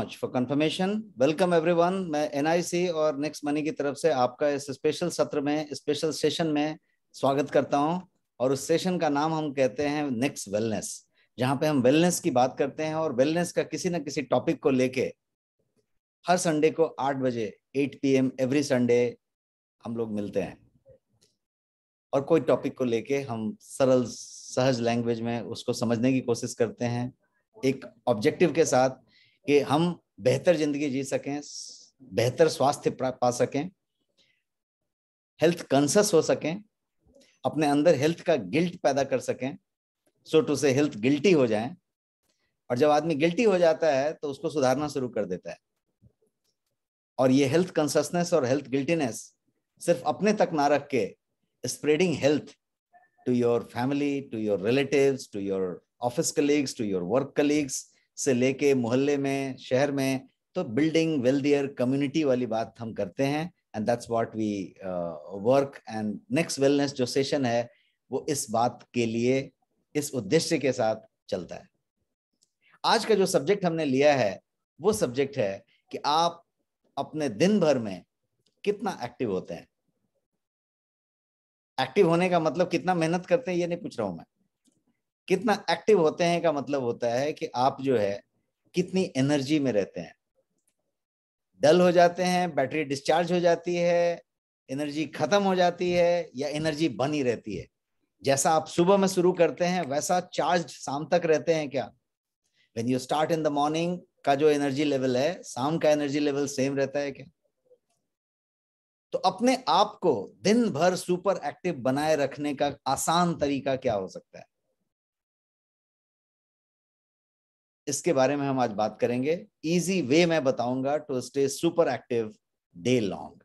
Much for confirmation welcome everyone मैं NIC और next money की तरफ़ से आपका इस स्पेशल सत्र में स्पेशल सेशन में स्वागत करता हूँ। और उस सेशन का नाम हम कहते हैं नेक्स्ट वेलनेस जहाँ पे हम वेलनेस की बात करते हैं और वेलनेस का किसी ना किसी टॉपिक को लेके हर संडे को आठ बजे eight P M every Sunday हम लोग मिलते हैं। और कोई टॉपिक को लेके हम सरल, सहज लैंग्वेज में उसको समझने की कोशिश करते हैं। एक ऑब्जेक्टिव के साथ कि हम बेहतर ज़िंदगी जी सकें, बेहतर स्वास्थ्य पा सकें हेल्थ कॉन्सियस हो सकें, अपने अंदर हेल्थ का गिल्ट पैदा कर सकें so to say health guilty हो जाए, और जब आदमी गिल्टी हो जाता है तो उसको सुधारना शुरू कर देता है। और ये हेल्थ कॉन्सियसनेस और हेल्थ गिल्टीनेस सिर्फ़ अपने तक ना रख के spreading health to your family to your relatives to your office colleagues to your work colleagues से लेके मोहल्ले में, शहर में तो बिल्डिंग वेल्दियर कम्युनिटी वाली बात हम करते हैं and that's what we work and next wellness जो सेशन है, वो इस बात के लिए, इस उद्देश्य के साथ चलता है। आज का जो सब्जेक्ट हमने लिया है, वो सब्जेक्ट है कि आप अपने दिन भर में कितना एक्टिव होते हैं। एक्टिव होने का मतलब कितना मेहनत करते हैं, ये नहीं पूछ रहा हूँ मैं। कितना एक्टिव होते हैं का मतलब होता है कि आप जो है, कितनी एनर्जी में रहते हैं। डल हो जाते हैं बैटरी डिस्चार्ज हो जाती है एनर्जी खत्म हो जाती है या एनर्जी बनी रहती है। जैसा आप सुबह में शुरू करते हैं, वैसा चार्ज शाम तक रहते हैं क्या? When you start in the morning का जो एनर्जी लेवल है, शाम का एनर्जी लेवल सेम रहता है क्या? तो अपने आप को दिन भर सुपर एक्टिव बनाए रखने का आसान तरीका क्या हो सकता है? इसके बारे में हम आज बात करेंगे। इजी वे मैं बताऊँगा to stay super active day long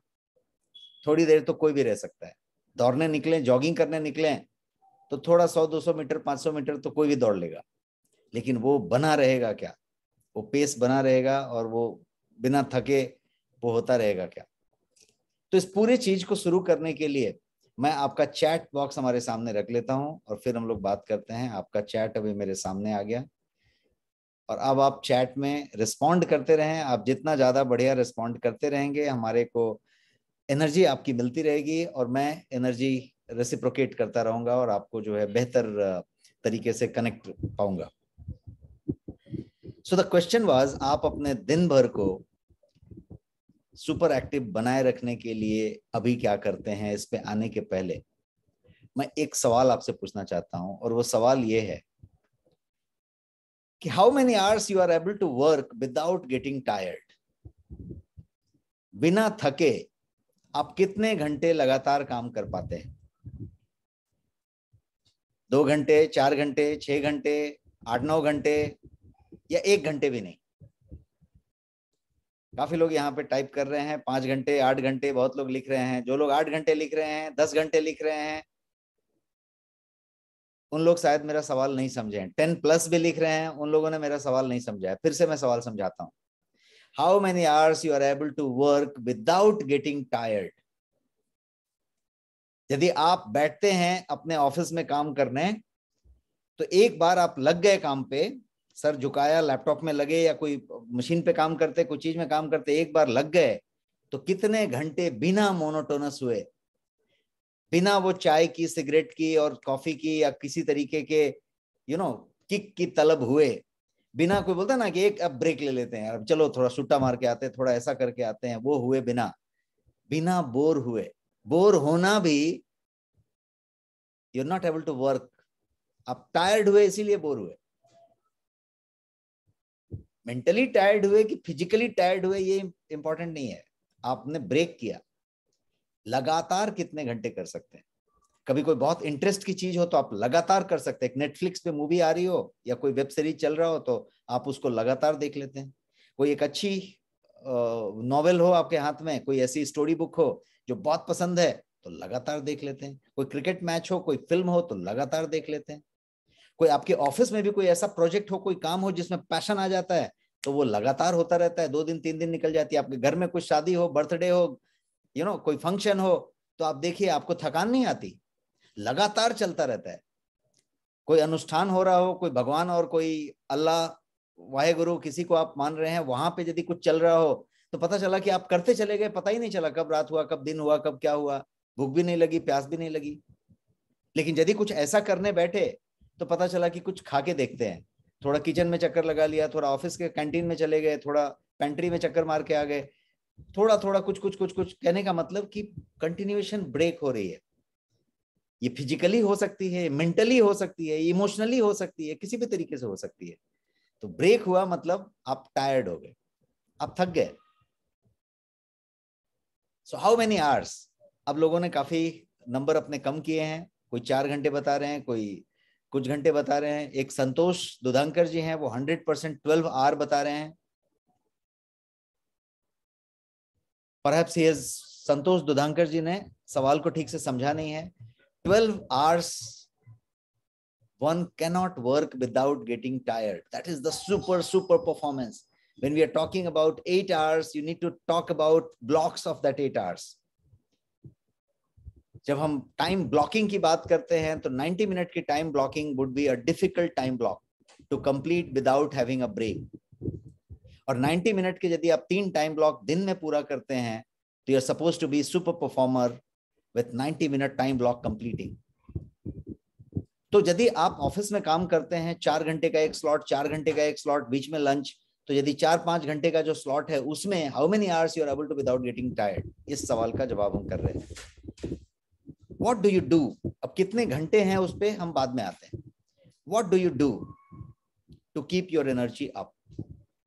थोड़ी देर तो कोई भी रह सकता है। दौड़ने निकले जॉगिंग करने निकले तो थोड़ा सौ, दो सौ मीटर, पाँच सौ मीटर तो कोई भी दौड़ लेगा। लेकिन वो बना रहेगा क्या? वो पेस बना रहेगा और वो बिना थके वो होता रहेगा क्या? तो इस पूरी चीज़ को शुरू करने के लिए मैं आपका चैट बॉक्स हमारे सामने रख लेता हूँ और फिर हम लोग बात करते हैं। आपका चैट अभी मेरे सामने आ गया। और अब आप चैट में रिस्पॉन्ड करते रहें। आप जितना ज़्यादा बढ़िया रिस्पॉन्ड करते रहेंगे, हमारे को एनर्जी आपकी मिलती रहेगी और मैं एनर्जी रेसिप्रोकेट करता रहूँगा और आपको जो है बेहतर तरीके से कनेक्ट पाऊँगा। सो द क्वेश्चन वाज आप अपने दिन भर को सुपर एक्टिव बनाए रखने के लिए अभी क्या करते हैं? इस पे आने के पहले मैं एक सवाल आपसे पूछना चाहता हूँ और वो सवाल ये है कि how many hours you are able to work without getting tired बिना थके आप कितने घंटे लगातार काम कर पाते हैं? दो घंटे, चार घंटे, छह घंटे, आठ, नौ घंटे या एक घंटे भी नहीं? काफ़ी लोग यहाँ पे टाइप कर रहे हैं, पाँच घंटे, आठ घंटे, बहुत लोग लिख रहे हैं। जो लोग आठ घंटे लिख रहे हैं, दस घंटे लिख रहे हैं उन लोग शायद मेरा सवाल नहीं समझे हैं। टेन प्लस भी लिख रहे हैं, उन लोगों ने मेरा सवाल नहीं समझा है। फिर से मैं सवाल समझाता हूँ। How many hours you are able to work without getting tired यदि आप बैठते हैं, अपने ऑफ़िस में काम करने तो एक बार आप लग गए काम पे, सर झुकाया लैपटॉप में लगे या कोई मशीन पे काम करते, कोई चीज़ में काम करते, एक बार लग गए तो कितने घंटे बिना मोनोटोनस हुए बिना वो चाय की, सिगरेट की और कॉफ़ी की या किसी तरीके के यू नो किक की तलब हुए, बिना कोई बोलता ना कि एक अब ब्रेक ले लेते हैं, अब चलो थोड़ा सुट्टा मार के आते हैं, थोड़ा ऐसा करके आते हैं, वो हुए बिना बिना बोर हुए। बोर होना भी you not able to work आप टायर्ड हुए इसीलिए बोर हुए। मेंटली टायर्ड हुए कि फिजिकली टायर्ड हुए, ये इंपॉर्टेंट नहीं है। आपने ब्रेक किया। लगातार कितने घंटे कर सकते हैं? कभी कोई बहुत इंटरेस्ट की चीज़ हो तो आप लगातार कर सकते हैं। नेटफ्लिक्स पे मूवी आ रही हो या कोई वेब सीरीज़ चल रहा हो तो आप उसको लगातार देख लेते हैं। कोई एक अच्छी नॉवेल हो आपके हाथ में, कोई ऐसी स्टोरी बुक हो जो बहुत पसंद है तो लगातार देख लेते हैं। कोई क्रिकेट मैच हो, कोई फ़िल्म हो तो लगातार देख लेते हैं। कोई आपके ऑफ़िस में भी कोई ऐसा प्रोजेक्ट हो, कोई काम हो जिसमें पैशन आ जाता है तो वो लगातार होता रहता है। दो दिन, तीन दिन निकल जाती है। आपके घर में कुछ शादी हो बर्थडे हो यू नो कोई फ़ंक्शन हो तो आप देखिए, आपको थकान नहीं आती। लगातार चलता रहता है। कोई अनुष्ठान हो रहा हो, कोई भगवान और कोई अल्लाह वाहे गुरु किसी को आप मान रहे हैं, वहाँ पे यदि कुछ चल रहा हो तो पता चला कि आप करते चले गए, पता ही नहीं चला कब रात हुआ, कब दिन हुआ, कब क्या हुआ। भूख भी नहीं लगी, प्यास भी नहीं लगी। लेकिन यदि कुछ ऐसा करने बैठे तो पता चला कि कुछ खा के देखते हैं। थोड़ा किचन में चक्कर लगा लिया, थोड़ा ऑफ़िस के कैंटीन में चले गए, थोड़ा पेंट्री में चक्कर मार के आ गए। थोड़ा थोड़ा कुछ कुछ कुछ कुछ कहने का मतलब कि कंटिन्यूएशन ब्रेक हो रही है। ये फिजिकली हो सकती है मेंटली हो सकती है इमोशनली हो सकती है, किसी भी तरीके से हो सकती है। तो ब्रेक हुआ मतलब आप टायर्ड हो गए, आप थक गए। सो हाउ मेनी आवर्स अब लोगों ने काफ़ी नंबर अपने कम किए हैं, कोई चार घंटे बता रहे हैं, कोई कुछ घंटे बता रहे हैं, एक संतोष दुधांकर जी हैं, वो हंड्रेड परसेंट ट्वेल्व आवर बता रहे हैं। परहैप्स ही संतोष दुधांकर जी ने सवाल को ठीक से समझा नहीं है twelve hours one cannot work without getting tired that is the super super performance when we are talking about 8 hours you need to talk about blocks of that 8 hours जब हम टाइम ब्लॉकिंग की बात करते हैं तो 90 minute की time blocking would be a difficult time block to complete without having a break और 90 minute के यदि आप तीन टाइम ब्लॉक दिन में पूरा करते हैं तो you are suppose to be super performer with 90 minute time block completing तो यदि आप ऑफ़िस में काम करते हैं, चार घंटे का एक स्लॉट चार घंटे का एक स्लॉट बीच में लंच तो यदि चार पाँच घंटे का जो स्लॉट है, उसमें how many hours you are able to without getting tired इस सवाल का जवाब हम कर रहे हैं। वॉट डू यू डू अब कितने घंटे हैं उस पर हम बाद में आते हैं। What do you do to keep your energy up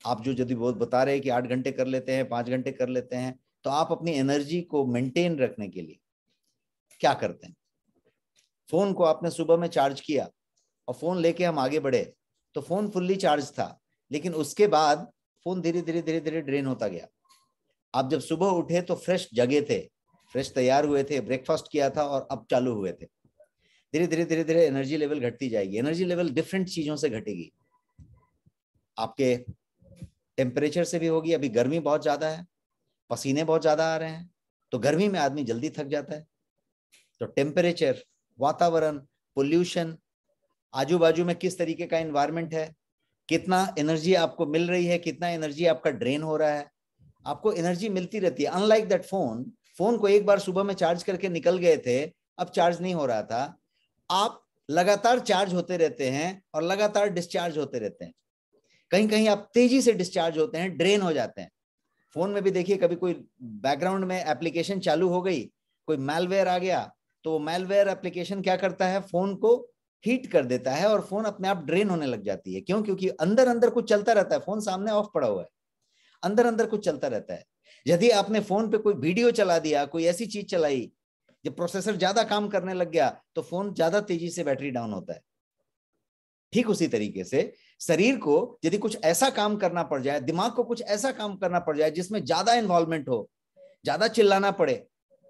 आप जो यदि बहुत बता रहे हैं कि आठ घंटे कर लेते हैं, पाँच घंटे कर लेते हैं तो आप अपनी एनर्जी को मेंटेन रखने के लिए क्या करते हैं? फ़ोन को आपने सुबह में चार्ज किया और फ़ोन लेके हम आगे बढ़े तो फ़ोन फुल्ली चार्ज था, लेकिन उसके बाद फ़ोन धीरे धीरे धीरे धीरे ड्रेन होता गया। आप जब सुबह उठे तो फ्रेश जगे थे फ्रेश तैयार हुए थे ब्रेकफास्ट किया था और अब चालू हुए थे। धीरे धीरे धीरे धीरे एनर्जी लेवल घटती जाएगी। एनर्जी लेवल डिफरेंट चीज़ों से घटेगी। आपके टेम्परेचर से भी होगी, अभी गर्मी बहुत ज़्यादा है, पसीने बहुत ज़्यादा आ रहे हैं तो गर्मी में आदमी जल्दी थक जाता है। तो टेम्परेचर वातावरण पोल्यूशन आजू बाजू में किस तरीके का इन्वायरमेंट है, कितना एनर्जी आपको मिल रही है, कितना एनर्जी आपका ड्रेन हो रहा है, आपको एनर्जी मिलती रहती है। अनलाइक दैट फ़ोन फ़ोन को एक बार सुबह में चार्ज करके निकल गए थे, अब चार्ज नहीं हो रहा था। आप लगातार चार्ज होते रहते हैं और लगातार डिस्चार्ज होते रहते हैं। कहीं कहीं आप तेज़ी से डिस्चार्ज होते हैं ड्रेन हो जाते हैं। फ़ोन में भी देखिए, कभी कोई बैकग्राउंड में एप्लीकेशन चालू हो गई, कोई मेलवेयर आ गया तो मेलवेयर एप्लीकेशन क्या करता है? फ़ोन को हीट कर देता है और फ़ोन अपने आप ड्रेन होने लग जाती है। क्यों? क्योंकि अंदर अंदर कुछ चलता रहता है। फ़ोन सामने ऑफ़ पड़ा हुआ है। अंदर अंदर कुछ चलता रहता है। यदि आपने फ़ोन पे कोई वीडियो चला दिया, कोई ऐसी चीज़ चलाई, जब प्रोसेसर ज़्यादा काम करने लग गया तो फ़ोन ज़्यादा तेज़ी से बैटरी डाउन होता है। ठीक उसी तरीके से शरीर को यदि कुछ ऐसा काम करना पड़ जाए, दिमाग को कुछ ऐसा काम करना पड़ जाए जिसमें ज़्यादा इन्वॉल्वमेंट हो, ज़्यादा चिल्लाना पड़े,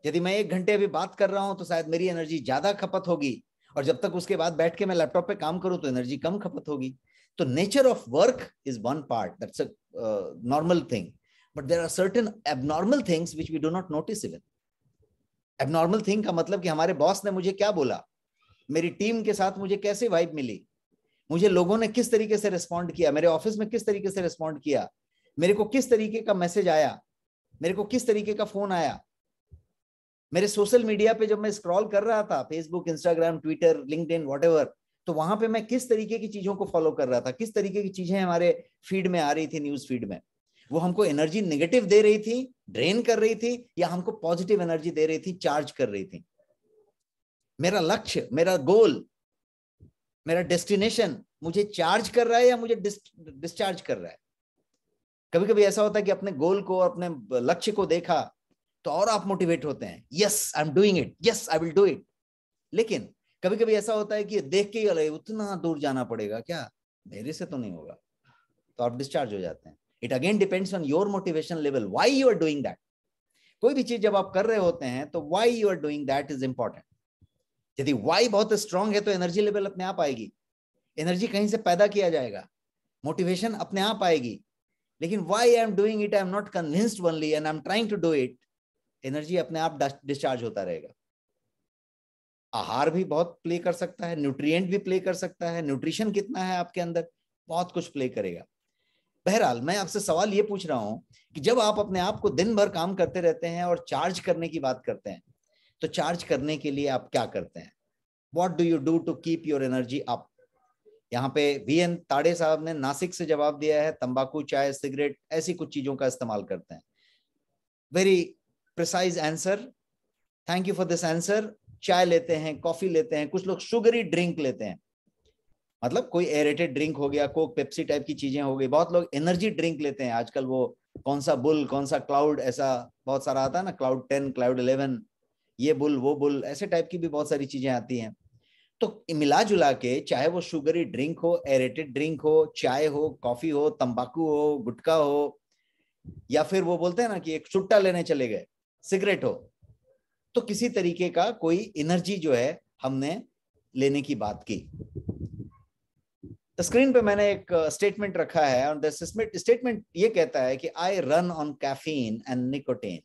यदि मैं एक घंटे अभी बात कर रहा हूँ तो शायद मेरी एनर्जी ज़्यादा खपत होगी और जब तक उसके बाद बैठ के मैं लैपटॉप पे काम करूँ तो एनर्जी कम खपत होगी। तो nature of work is one part that's a normal thing but there are certain abnormal things which we do not notice even. Abnormal thing का मतलब कि हमारे बॉस ने मुझे क्या बोला? मेरी टीम के साथ मुझे कैसे वाइब मिली? मुझे लोगों ने किस तरीके से रिस्पॉन्ड किया? मेरे ऑफ़िस में किस तरीके से रिस्पॉन्ड किया? मेरे को किस तरीके का मैसेज आया? मेरे को किस तरीके का फ़ोन आया? मेरे सोशल मीडिया पे जब मैं स्क्रॉल कर रहा था Facebook Instagram Twitter LinkedIn what तो वहाँ पे मैं किस तरीके की चीज़ों को फॉलो कर रहा था? किस तरीके की चीज़ें हमारे फ़ीड में आ रही थी न्यूज़ फ़ीड में? वो हमको एनर्जी नेगेटिव दे रही थी ड्रेन कर रही थी, या हमको पॉजिटिव एनर्जी दे रही थी चार्ज कर रही थी? मेरा लक्ष्य, मेरा गोल मेरा डेस्टिनेशन मुझे चार्ज कर रहा है या मुझे डिस्चार्ज कर रहा है? कभी कभी ऐसा होता है कि अपने गोल को, अपने लक्ष्य को देखा तो और आप मोटिवेट होते हैं। Yes I am doing it yes I will do it लेकिन कभी कभी ऐसा होता है कि देख के ही उतना दूर जाना पड़ेगा क्या? मेरे से तो नहीं होगा। तो आप डिस्चार्ज हो जाते हैं। It again depends on your motivation level why you are doing that कोई भी चीज़ जब आप कर रहे होते हैं तो why you are doing that is important यदि वाई बहुत स्ट्रांग है तो एनर्जी लेवल अपने आप आएगी। एनर्जी कहीं से पैदा किया जाएगा। मोटिवेशन अपने आप आएगी। लेकिन why I am doing it I am not convinced only and I am trying to do it energy अपने आप डिस्चार्ज होता रहेगा। आहार भी बहुत प्ले कर सकता है न्यूट्रिएंट भी प्ले कर सकता है न्यूट्रिशन कितना है आपके अंदर, बहुत कुछ प्ले करेगा। बहरहाल, मैं आपसे सवाल ये पूछ रहा हूँ कि जब आप अपने आप को दिन भर काम करते रहते हैं और चार्ज करने की बात करते हैं तो चार्ज करने के लिए आप क्या करते हैं? What do you do to keep your energy up यहाँ पे वी एन ताड़े साहब ने नासिक से जवाब दिया है, तंबाकू, चाय, सिगरेट, ऐसी कुछ चीज़ों का इस्तेमाल करते हैं। Very precise answer thank you for this answer चाय लेते हैं कॉफ़ी लेते हैं, कुछ लोग शुगरी ड्रिंक लेते हैं। मतलब कोई एरेटेड ड्रिंक हो गया कोक पेप्सी टाइप की चीज़ें हो गई, बहुत लोग एनर्जी ड्रिंक लेते हैं। आजकल वो कौन सा बुल कौन सा क्लाउड ऐसा बहुत सारा आता है ना क्लाउड टेन क्लाउड इलेवन ये बुल, वो बुल, ऐसे टाइप की भी बहुत सारी चीज़ें आती हैं। तो मिला जुला के, चाहे वो शुगरी ड्रिंक हो एरेटेड ड्रिंक हो, चाय हो कॉफ़ी हो, तंबाकू हो, गुटखा हो, या फिर वो बोलते हैं ना कि एक सुट्टा लेने चले गए सिगरेट हो तो किसी तरीके का कोई एनर्जी जो है हमने लेने की बात की। स्क्रीन पे मैंने एक स्टेटमेंट रखा है और स्टेटमेंट ये कहता है कि I run on caffeine and nicotine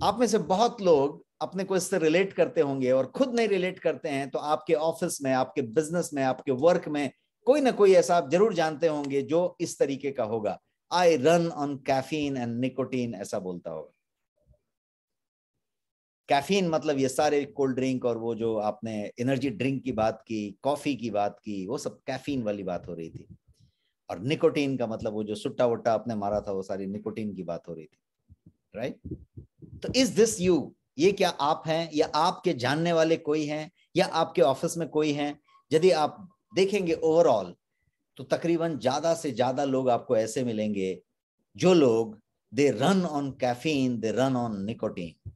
आप में से बहुत लोग अपने को इससे रिलेट करते होंगे और खुद नहीं रिलेट करते हैं तो आपके ऑफ़िस में, आपके बिज़नेस में, आपके वर्क में कोई ना कोई ऐसा आप ज़रूर जानते होंगे जो इस तरीके का होगा। I run on caffeine and nicotine ऐसा बोलता होगा। कैफीन मतलब ये सारे कोल्ड ड्रिंक और वो जो आपने एनर्जी ड्रिंक की बात की कॉफ़ी की बात की, वो सब कैफीन वाली बात हो रही थी। और निकोटीन का मतलब वो जो सुट्टा वुट्टा आपने मारा था, वो सारी निकोटीन की बात हो रही थी। राइट तो इज़ दिस यू ये क्या आप हैं? या आपके जानने वाले कोई हैं? या आपके ऑफ़िस में कोई हैं? यदि आप देखेंगे ओवरऑल तो तकरीबन ज़्यादा से ज़्यादा लोग आपको ऐसे मिलेंगे जो लोग they run on caffeine they run on nicotine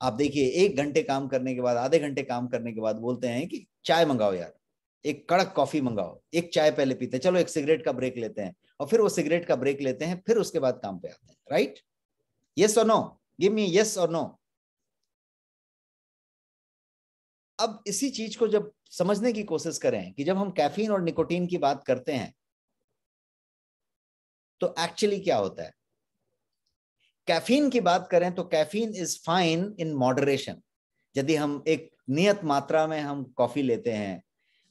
आप देखिए, एक घंटे काम करने के बाद, आधे घंटे काम करने के बाद बोलते हैं कि चाय मंगाओ यार, एक कड़क कॉफ़ी मंगाओ, एक चाय पहले पीते हैं, चलो एक सिगरेट का ब्रेक लेते हैं, और फिर वो सिगरेट का ब्रेक लेते हैं, फिर उसके बाद काम पे आते हैं राइट यस और नो गिव मी यस और नो अब इसी चीज़ को जब समझने की कोशिश करें कि जब हम कैफीन और निकोटीन की बात करते हैं तो एक्चुअली क्या होता है? कैफीन की बात करें तो caffeine is fine in moderation यदि हम एक नियत मात्रा में हम कॉफ़ी लेते हैं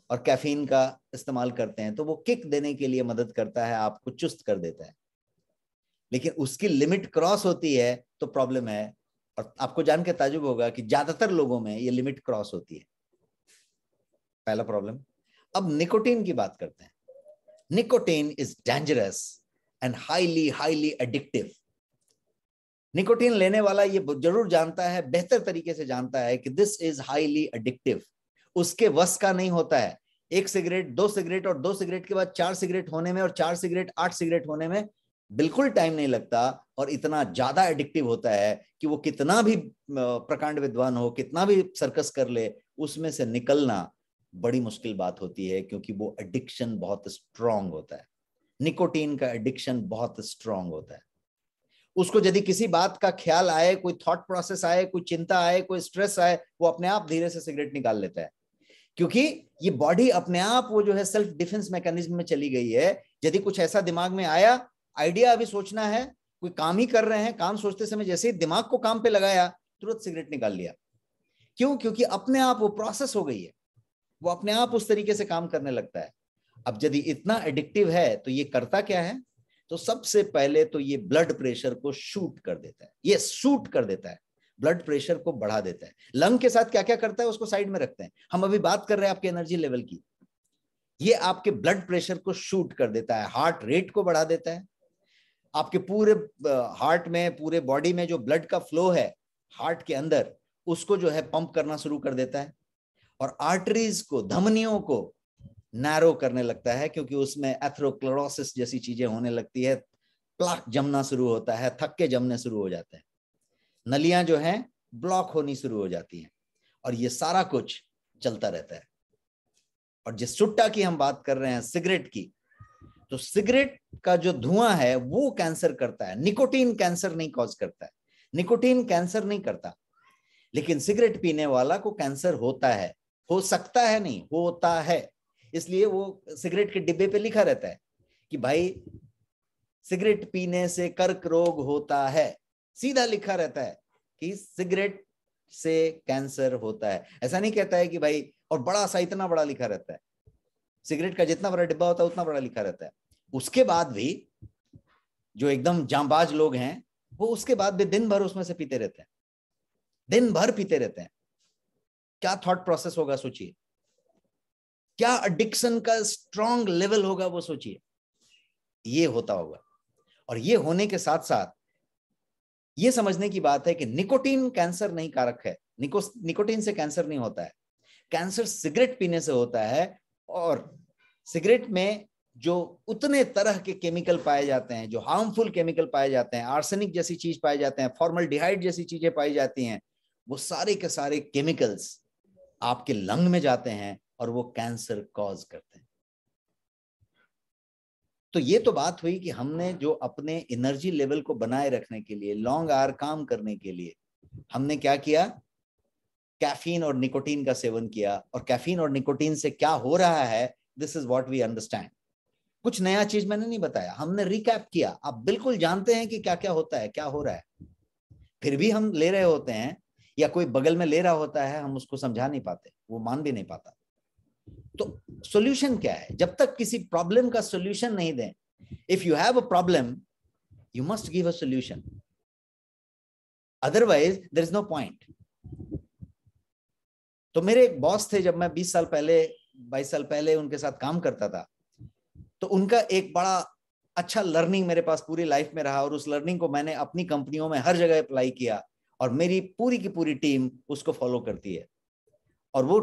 और कैफीन का इस्तेमाल करते हैं तो वो किक देने के लिए मदद करता है, आपको चुस्त कर देता है। लेकिन उसकी लिमिट क्रॉस होती है तो प्रॉब्लम है। और आपको जान के ताजुब होगा कि ज़्यादातर लोगों में ये लिमिट क्रॉस होती है। पहला प्रॉब्लम। अब निकोटीन की बात करते हैं। Nicotine is dangerous and highly highly addictive. Nicotine लेने वाला ये ज़रूर जानता है, बेहतर तरीके से जानता है कि दिस इज़ हाईली एडिक्टिव उसके वस का नहीं होता है। एक सिगरेट, दो सिगरेट और दो सिगरेट के बाद चार सिगरेट होने में और चार सिगरेट, आठ सिगरेट होने में बिल्कुल टाइम नहीं लगता और इतना ज़्यादा एडिक्टिव होता है कि वो कितना भी प्रकांड विद्वान हो, कितना भी सर्कस कर ले, उसमें से निकलना बड़ी मुश्किल बात होती है क्योंकि वो एडिक्शन बहुत स्ट्रांग होता है। निकोटीन का एडिक्शन बहुत स्ट्रांग होता है। उसको यदि किसी बात का ख्याल आए, कोई थॉट प्रोसेस आए, कोई चिंता आए, कोई स्ट्रेस आए, वो अपने आप धीरे से सिगरेट निकाल लेता है। क्योंकि ये बॉडी अपने आप वो जो है सेल्फ डिफेंस मैकेनिज्म में चली गई है। यदि कुछ ऐसा दिमाग में आया आइडिया अभी सोचना है, कोई काम ही कर रहे हैं, काम सोचते समय जैसे ही दिमाग को काम पे लगाया, तुरंत सिगरेट निकाल लिया। क्यों? क्योंकि अपने आप वो प्रोसेस हो गई है। वो अपने आप उस तरीके से काम करने लगता है। अब यदि इतना एडिक्टिव है तो ये करता क्या है? तो सबसे पहले तो ये ब्लड प्रेशर को शूट कर देता है। ये शूट कर देता है। ब्लड प्रेशर को बढ़ा देता है। लंग के साथ क्या क्या करता है, उसको साइड में रखते हैं। हम अभी बात कर रहे हैं आपके एनर्जी लेवल की। ये आपके ब्लड प्रेशर को शूट कर देता है। हार्ट रेट को बढ़ा देता है। आपके पूरे हार्ट में, पूरे बॉडी में जो ब्लड का फ्लो है हार्ट के अंदर, उसको जो है पंप करना शुरू कर देता है। और आर्टरीज को, धमनियों को नैरो करने लगता है, क्योंकि उसमें एथ्रोक्लोरोसिस जैसी चीज़ें होने लगती है। प्लाक जमना शुरू होता है, थक्के जमने शुरू हो जाते हैं। नलियाँ जो हैं ब्लॉक होनी शुरू हो जाती हैं। और ये सारा कुछ चलता रहता है। और जिस सुट्टा की हम बात कर रहे हैं सिगरेट की तो सिगरेट का जो धुआँ है, वो कैंसर करता है। निकोटीन कैंसर नहीं कॉज करता है। निकोटीन कैंसर नहीं करता। लेकिन सिगरेट पीने वाला को कैंसर होता है। हो सकता है नहीं, होता है। इसलिए वो सिगरेट के डिब्बे पे लिखा रहता है कि भाई, सिगरेट पीने से कर्क रोग होता है। सीधा लिखा रहता है कि सिगरेट से कैंसर होता है। ऐसा नहीं कहता है कि भाई, और बड़ा सा, इतना बड़ा लिखा रहता है। सिगरेट का जितना बड़ा डिब्बा होता है, उतना बड़ा लिखा रहता है। उसके बाद भी जो एकदम जांबाज लोग हैं, वो उसके बाद भी दिन भर उसमें से पीते रहते हैं। दिन भर पीते रहते हैं। क्या थॉट प्रोसेस होगा, सोचिए। क्या एडिक्शन का स्ट्रॉन्ग लेवल होगा, वो सोचिए। ये होता होगा। और ये होने के साथ साथ ये समझने की बात है कि निकोटीन कैंसर नहीं कारक है। निको निकोटीन से कैंसर नहीं होता है। कैंसर सिगरेट पीने से होता है और सिगरेट में जो उतने तरह के केमिकल पाए जाते हैं, जो हार्मफुल केमिकल पाए जाते हैं आर्सेनिक जैसी चीज़ पाए जाते हैं फॉर्मल डिहाइड जैसी चीज़ें पाई जाती हैं, वो सारे के सारे केमिकल्स आपके लंग में जाते हैं और वो कैंसर कॉज करते हैं। तो ये तो बात हुई कि हमने जो अपने एनर्जी लेवल को बनाए रखने के लिए लॉन्ग आर काम करने के लिए, हमने क्या किया? कैफीन और निकोटीन का सेवन किया और कैफीन और निकोटीन से क्या हो रहा है this is what we understand कुछ नया चीज़ मैंने नहीं बताया, हमने रिकैप किया। आप बिल्कुल जानते हैं कि क्या क्या होता है, क्या हो रहा है। फिर भी हम ले रहे होते हैं या कोई बगल में ले रहा होता है, हम उसको समझा नहीं पाते, वो मान भी नहीं पाता। तो सॉल्यूशन क्या है? जब तक किसी प्रॉब्लम का सॉल्यूशन नहीं दें if you have a problem you must give a solution otherwise there is no point तो मेरे एक बॉस थे जब मैं 20 साल पहले 22 साल पहले उनके साथ काम करता था। तो उनका एक बड़ा अच्छा लर्निंग मेरे पास पूरी लाइफ में रहा और उस लर्निंग को मैंने अपनी कंपनियों में हर जगह अप्लाई किया और मेरी पूरी की पूरी टीम उसको फॉलो करती है। और वो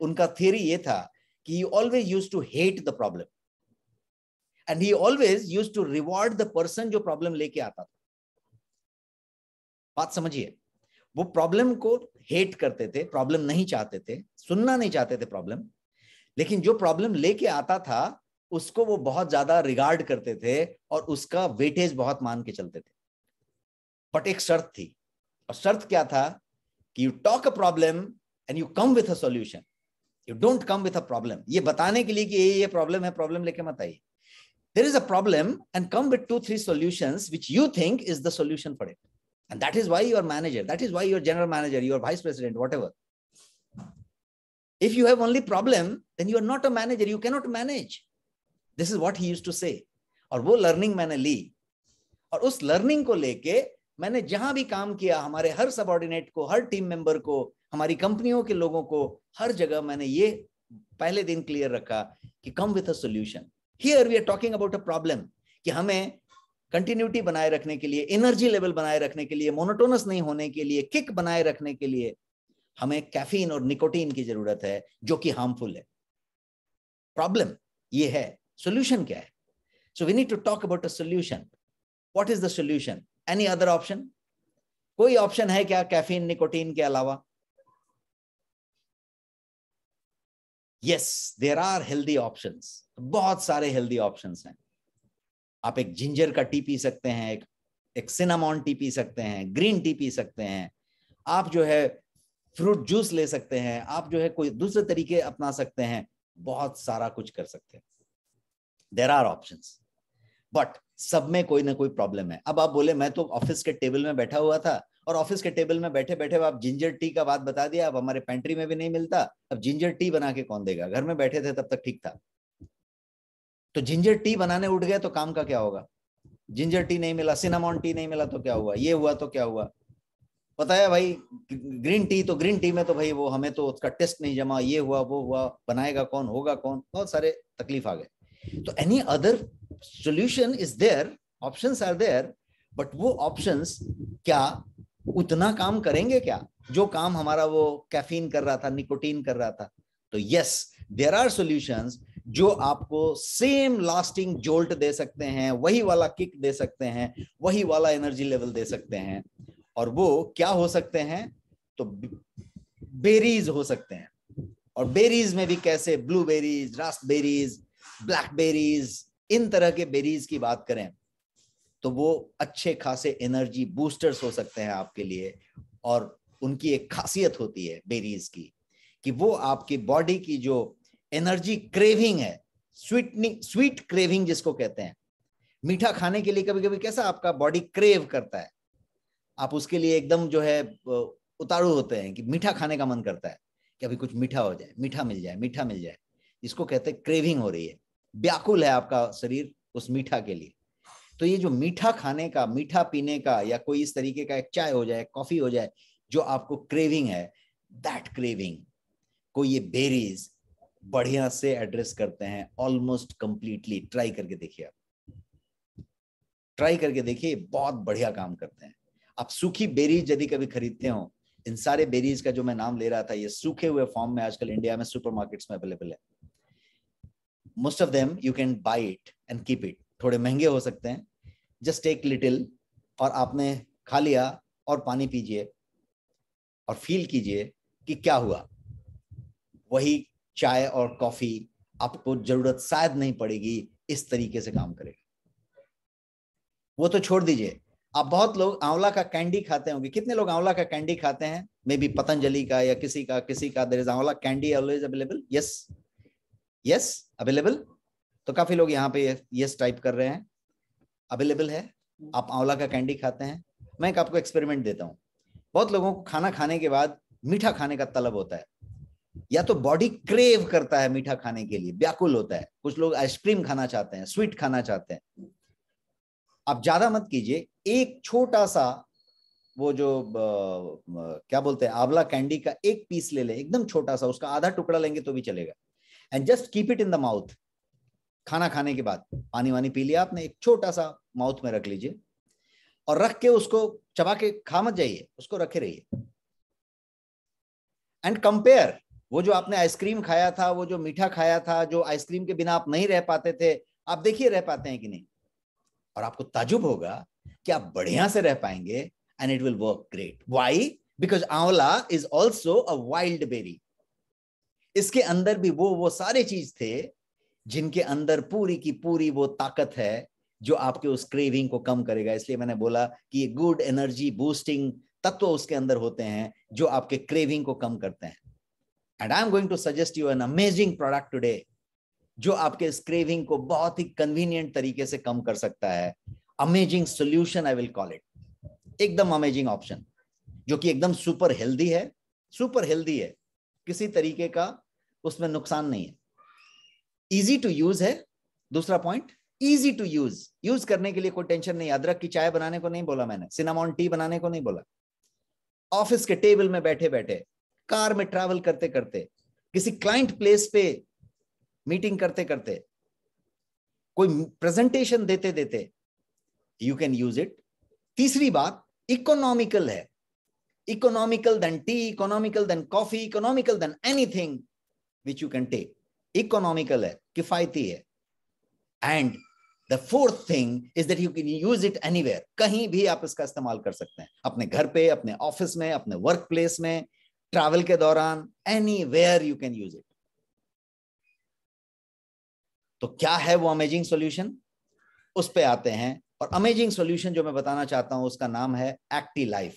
उनका थियरी ये था कि you always use to hate the problem and he always use to reward the person जो प्रॉब्लम लेके आता था। बात समझिए। वो प्रॉब्लम को हेट करते थे प्रॉब्लम नहीं चाहते थे, सुनना नहीं चाहते थे प्रॉब्लम लेकिन जो प्रॉब्लम लेके आता था, उसको वो बहुत ज़्यादा रिगार्ड करते थे और उसका वेटेज बहुत मान के चलते थे। बट एक शर्त थी, और शर्त क्या था कि you talk a problem and you come with a solution you don't come with a problem ये बताने के लिए कि ये ये प्रॉब्लम है प्रॉब्लम लेके मत आइए। There is a problem and come with two three solution which you think is the solution for it And that is why your manager, that is why your general manager, your vice president, whatever. If you have only problem, then you are not a manager. You cannot manage. This is what he used to say. और वो learning मैंने ली और उस learning को लेके मैंने जहाँ भी काम किया हमारे हर सबॉर्डिनेट को हर टीम मेंबर को हमारी कंपनियों के लोगों को हर जगह मैंने ये पहले दिन क्लियर रखा कि come with a solution here we are talking about a problem कि हमें कंटिन्यूटी बनाए रखने के लिए एनर्जी लेवल बनाए रखने के लिए मोनोटोनस नहीं होने के लिए किक बनाए रखने के लिए हमें कैफीन और निकोटीन की ज़रूरत है, जो कि हार्मफुल है। प्रॉब्लम ये है सोल्यूशन क्या है? So we need to talk about a solution what is the solution any other option कोई ऑप्शन है क्या कैफीन निकोटीन के अलावा? Yes there are healthy option बहुत सारे हेल्दी ऑप्शन हैं। आप एक जिंजर का टी पी सकते हैं, एक एक सिनामॉन टी पी सकते हैं ग्रीन टी पी सकते हैं। आप जो है फ्रूट जूस ले सकते हैं, आप जो है कोई दूसरे तरीके अपना सकते हैं, बहुत सारा कुछ कर सकते हैं। देर आर ऑप्शन बट सब में कोई ना कोई प्रॉब्लम है। अब आप बोले, मैं तो ऑफ़िस के टेबल में बैठा हुआ था, और ऑफ़िस के टेबल में बैठे बैठे आप जिंजर टी का बात बता दिया, अब हमारे पेंट्री में भी नहीं मिलता, अब जिंजर टी बना के कौन देगा? घर में बैठे थे तब तक ठीक था। तो जिंजर टी बनाने उठ गए तो काम का क्या होगा? जिंजर टी नहीं मिला सिनामॉन टी नहीं मिला तो क्या हुआ? ये हुआ तो क्या हुआ? बताया भाई ग्रीन टी तो ग्रीन टी में तो भाई वो हमें तो उसका टेस्ट नहीं जमा, ये हुआ, वो हुआ, बनाएगा कौन, होगा कौन? बहुत सारे तकलीफ़ आ गए। तो any other solution is there option are there but वो ऑप्शन क्या उतना काम करेंगे क्या? जो काम हमारा वो कैफीन कर रहा था निकोटीन कर रहा था। तो यस देर आर सोल्यूशंस जो आपको सेम लास्टिंग जोल्ट दे सकते हैं, वही वाला किक दे सकते हैं, वही वाला एनर्जी लेवल दे सकते हैं। और वो क्या हो सकते हैं? तो बेरीज हो सकते हैं। और बेरीज में भी कैसे? ब्लूबेरीज रास्टबेरीज ब्लैकबेरीज इन तरह के बेरीज की बात करें तो वो अच्छे खासे एनर्जी बूस्टर्स हो सकते हैं आपके लिए। और उनकी एक खासियत होती है बेरीज की, कि वो आपकी बॉडी की जो एनर्जी क्रेविंग है स्वीटनिंग स्वीट क्रेविंग जिसको कहते हैं। मीठा खाने के लिए कभी कभी कैसा आपका बॉडी क्रेव करता है? आप उसके लिए एकदम जो है उतारू होते हैं कि मीठा खाने का मन करता है कि अभी कुछ मीठा हो जाए, मीठा मिल जाए, मीठा मिल जाए। इसको कहते हैं क्रेविंग हो रही है। व्याकुल है आपका शरीर उस मीठा के लिए। तो ये जो मीठा खाने का, मीठा पीने का या कोई इस तरीके का एक चाय हो जाए कॉफ़ी हो जाए, जो आपको क्रेविंग है दैट क्रेविंग कोई ये बेरीज बढ़िया से एड्रेस करते हैं ऑलमोस्ट कंप्लीटली ट्राई करके देखिए आप। ट्राई करके देखिए, बहुत बढ़िया काम करते हैं। आप सूखी बेरीज यदि कभी खरीदते हो, इन सारे बेरीज का जो मैं नाम ले रहा था, ये सूखे हुए फॉर्म में आजकल इंडिया में सुपरमार्केट्स में अवेलेबल है। Most of them you can buy it and keep it थोड़े महँगे हो सकते हैं। जस्ट टेक लिटिल और आपने खा लिया और पानी पीजिए और फील कीजिए कि क्या हुआ। वही चाय और कॉफ़ी आपको ज़रूरत शायद नहीं पड़ेगी, इस तरीके से काम करेगा। वो तो छोड़ दीजिए। आप बहुत लोग आंवला का कैंडी खाते होंगे। कितने लोग आंवला का कैंडी खाते हैं? मे बी पतंजलि का या किसी का किसी का there is amla candy always available yes yes available तो काफ़ी लोग यहाँ पे यस टाइप कर रहे हैं। अवेलेबल है? आप आंवला का कैंडी खाते हैं। मैं एक आपको एक्सपेरिमेंट देता हूँ। बहुत लोगों को खाना खाने के बाद मीठा खाने का तलब होता है। या तो बॉडी क्रेव करता है मीठा खाने के लिए व्याकुल होता है। कुछ लोग आइसक्रीम खाना चाहते हैं स्वीट खाना चाहते हैं। आप ज़्यादा मत कीजिए एक छोटा सा वो जो आ, क्या बोलते हैं आंवला कैंडी का एक पीस ले लें एकदम छोटा सा उसका आधा टुकड़ा लेंगे तो भी चलेगा। And just keep it in the mouth खाना खाने के बाद पानी वानी पी लिया आपने एक छोटा सा माउथ में रख लीजिए। और रख के उसको चबा के खा मत जाइए उसको रखे रहिए। एंड कंपेयर वो जो आपने आइसक्रीम खाया था, वो जो मीठा खाया था, जो आइसक्रीम के बिना आप नहीं रह पाते थे, आप देखिए रह पाते हैं कि नहीं? और आपको ताजुब होगा कि आप बढ़िया से रह पाएँगे and it will work great why because amla is also a wild berry इसके अंदर भी वो वो सारे चीज़ थे जिनके अंदर पूरी की पूरी वो ताकत है जो आपके उस क्रेविंग को कम करेगा। इसलिए मैंने बोला कि ये गुड एनर्जी बूस्टिंग तत्व उसके अंदर होते हैं जो आपके क्रेविंग को कम करते हैं। And I am going to suggest you an amazing product today जो आपके इस क्रेविंग को बहुत ही कन्वीनियंट तरीके से कम कर सकता है। Amazing solution I will call it एकदम अमेजिंग ऑप्शन जो कि एकदम सुपर हेल्दी है। सुपर हेल्दी है। किसी तरीके का उसमें नुकसान नहीं है। इजी टू यूज़ है। दूसरा point easy to use use करने के लिए कोई टेंशन नहीं। अदरक की चाय बनाने को नहीं बोला मैंने। सिनामोन टी बनाने को नहीं बोला। ऑफ़िस के टेबल में बैठे बैठे कार में ट्रैवल करते करते, किसी क्लाइंट प्लेस पे मीटिंग करते करते, कोई प्रेजेंटेशन देते देते यू कैन यूज़ इट तीसरी बात इकोनॉमिकल है। Economical than tea economical than coffee economical than anything which you can take economical है, किफायती है। And the fourth thing is that you can use it anywhere कहीं भी आप इसका इस्तेमाल कर सकते हैं। अपने घर पे, अपने ऑफ़िस में, अपने वर्क प्लेस में ट्रैवल के दौरान anywhere you can use it तो क्या है वो अमेजिंग सॉल्यूशन उस पे आते हैं। और अमेजिंग सॉल्यूशन जो मैं बताना चाहता हूँ, उसका नाम है एक्टी लाइफ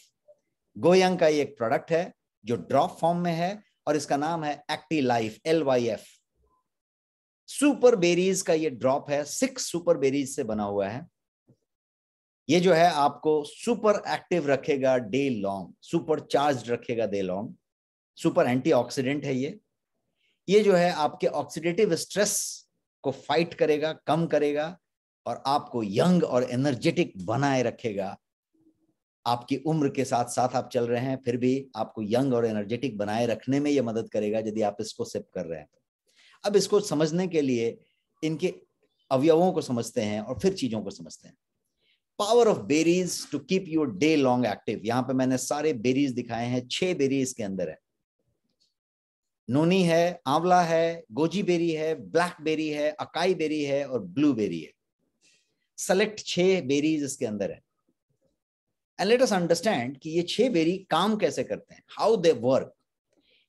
गोयंग का ये एक प्रोडक्ट है, जो ड्रॉप फॉर्म में है, और इसका नाम है Actilife L Y F super berries का ये ड्रॉप है सिक्स सुपर बेरीज से बना हुआ है। ये जो है, आपको सुपर एक्टिव रखेगा डे लॉन्ग सुपर चार्ज रखेगा डे लॉन्ग सुपर एंटीऑक्सीडेंट है ये। ये जो है आपके ऑक्सीडेटिव स्ट्रेस को फाइट करेगा, कम करेगा और आपको यंग और एनर्जेटिक बनाए रखेगा। आपकी उम्र के साथ साथ आप चल रहे हैं, फिर भी आपको यंग और एनर्जेटिक बनाए रखने में यह मदद करेगा यदि आप इसको सिप कर रहे हैं। अब इसको समझने के लिए इनके अवयवों को समझते हैं और फिर चीज़ों को समझते हैं। Power of berries to keep your day long active यहाँ पे मैंने सारे बेरीज दिखाए हैं, छह बेरीज के अंदर है। नोनी है, आंवला है, गोजी बेरी है, ब्लैक बेरी है, अकाई बेरी है और ब्लू बेरी है। सेलेक्ट छह बेरीज इसके अंदर है। एंड लेट अस अंडरस्टैंड कि ये छह बेरी काम कैसे करते हैं? हाउ दे वर्क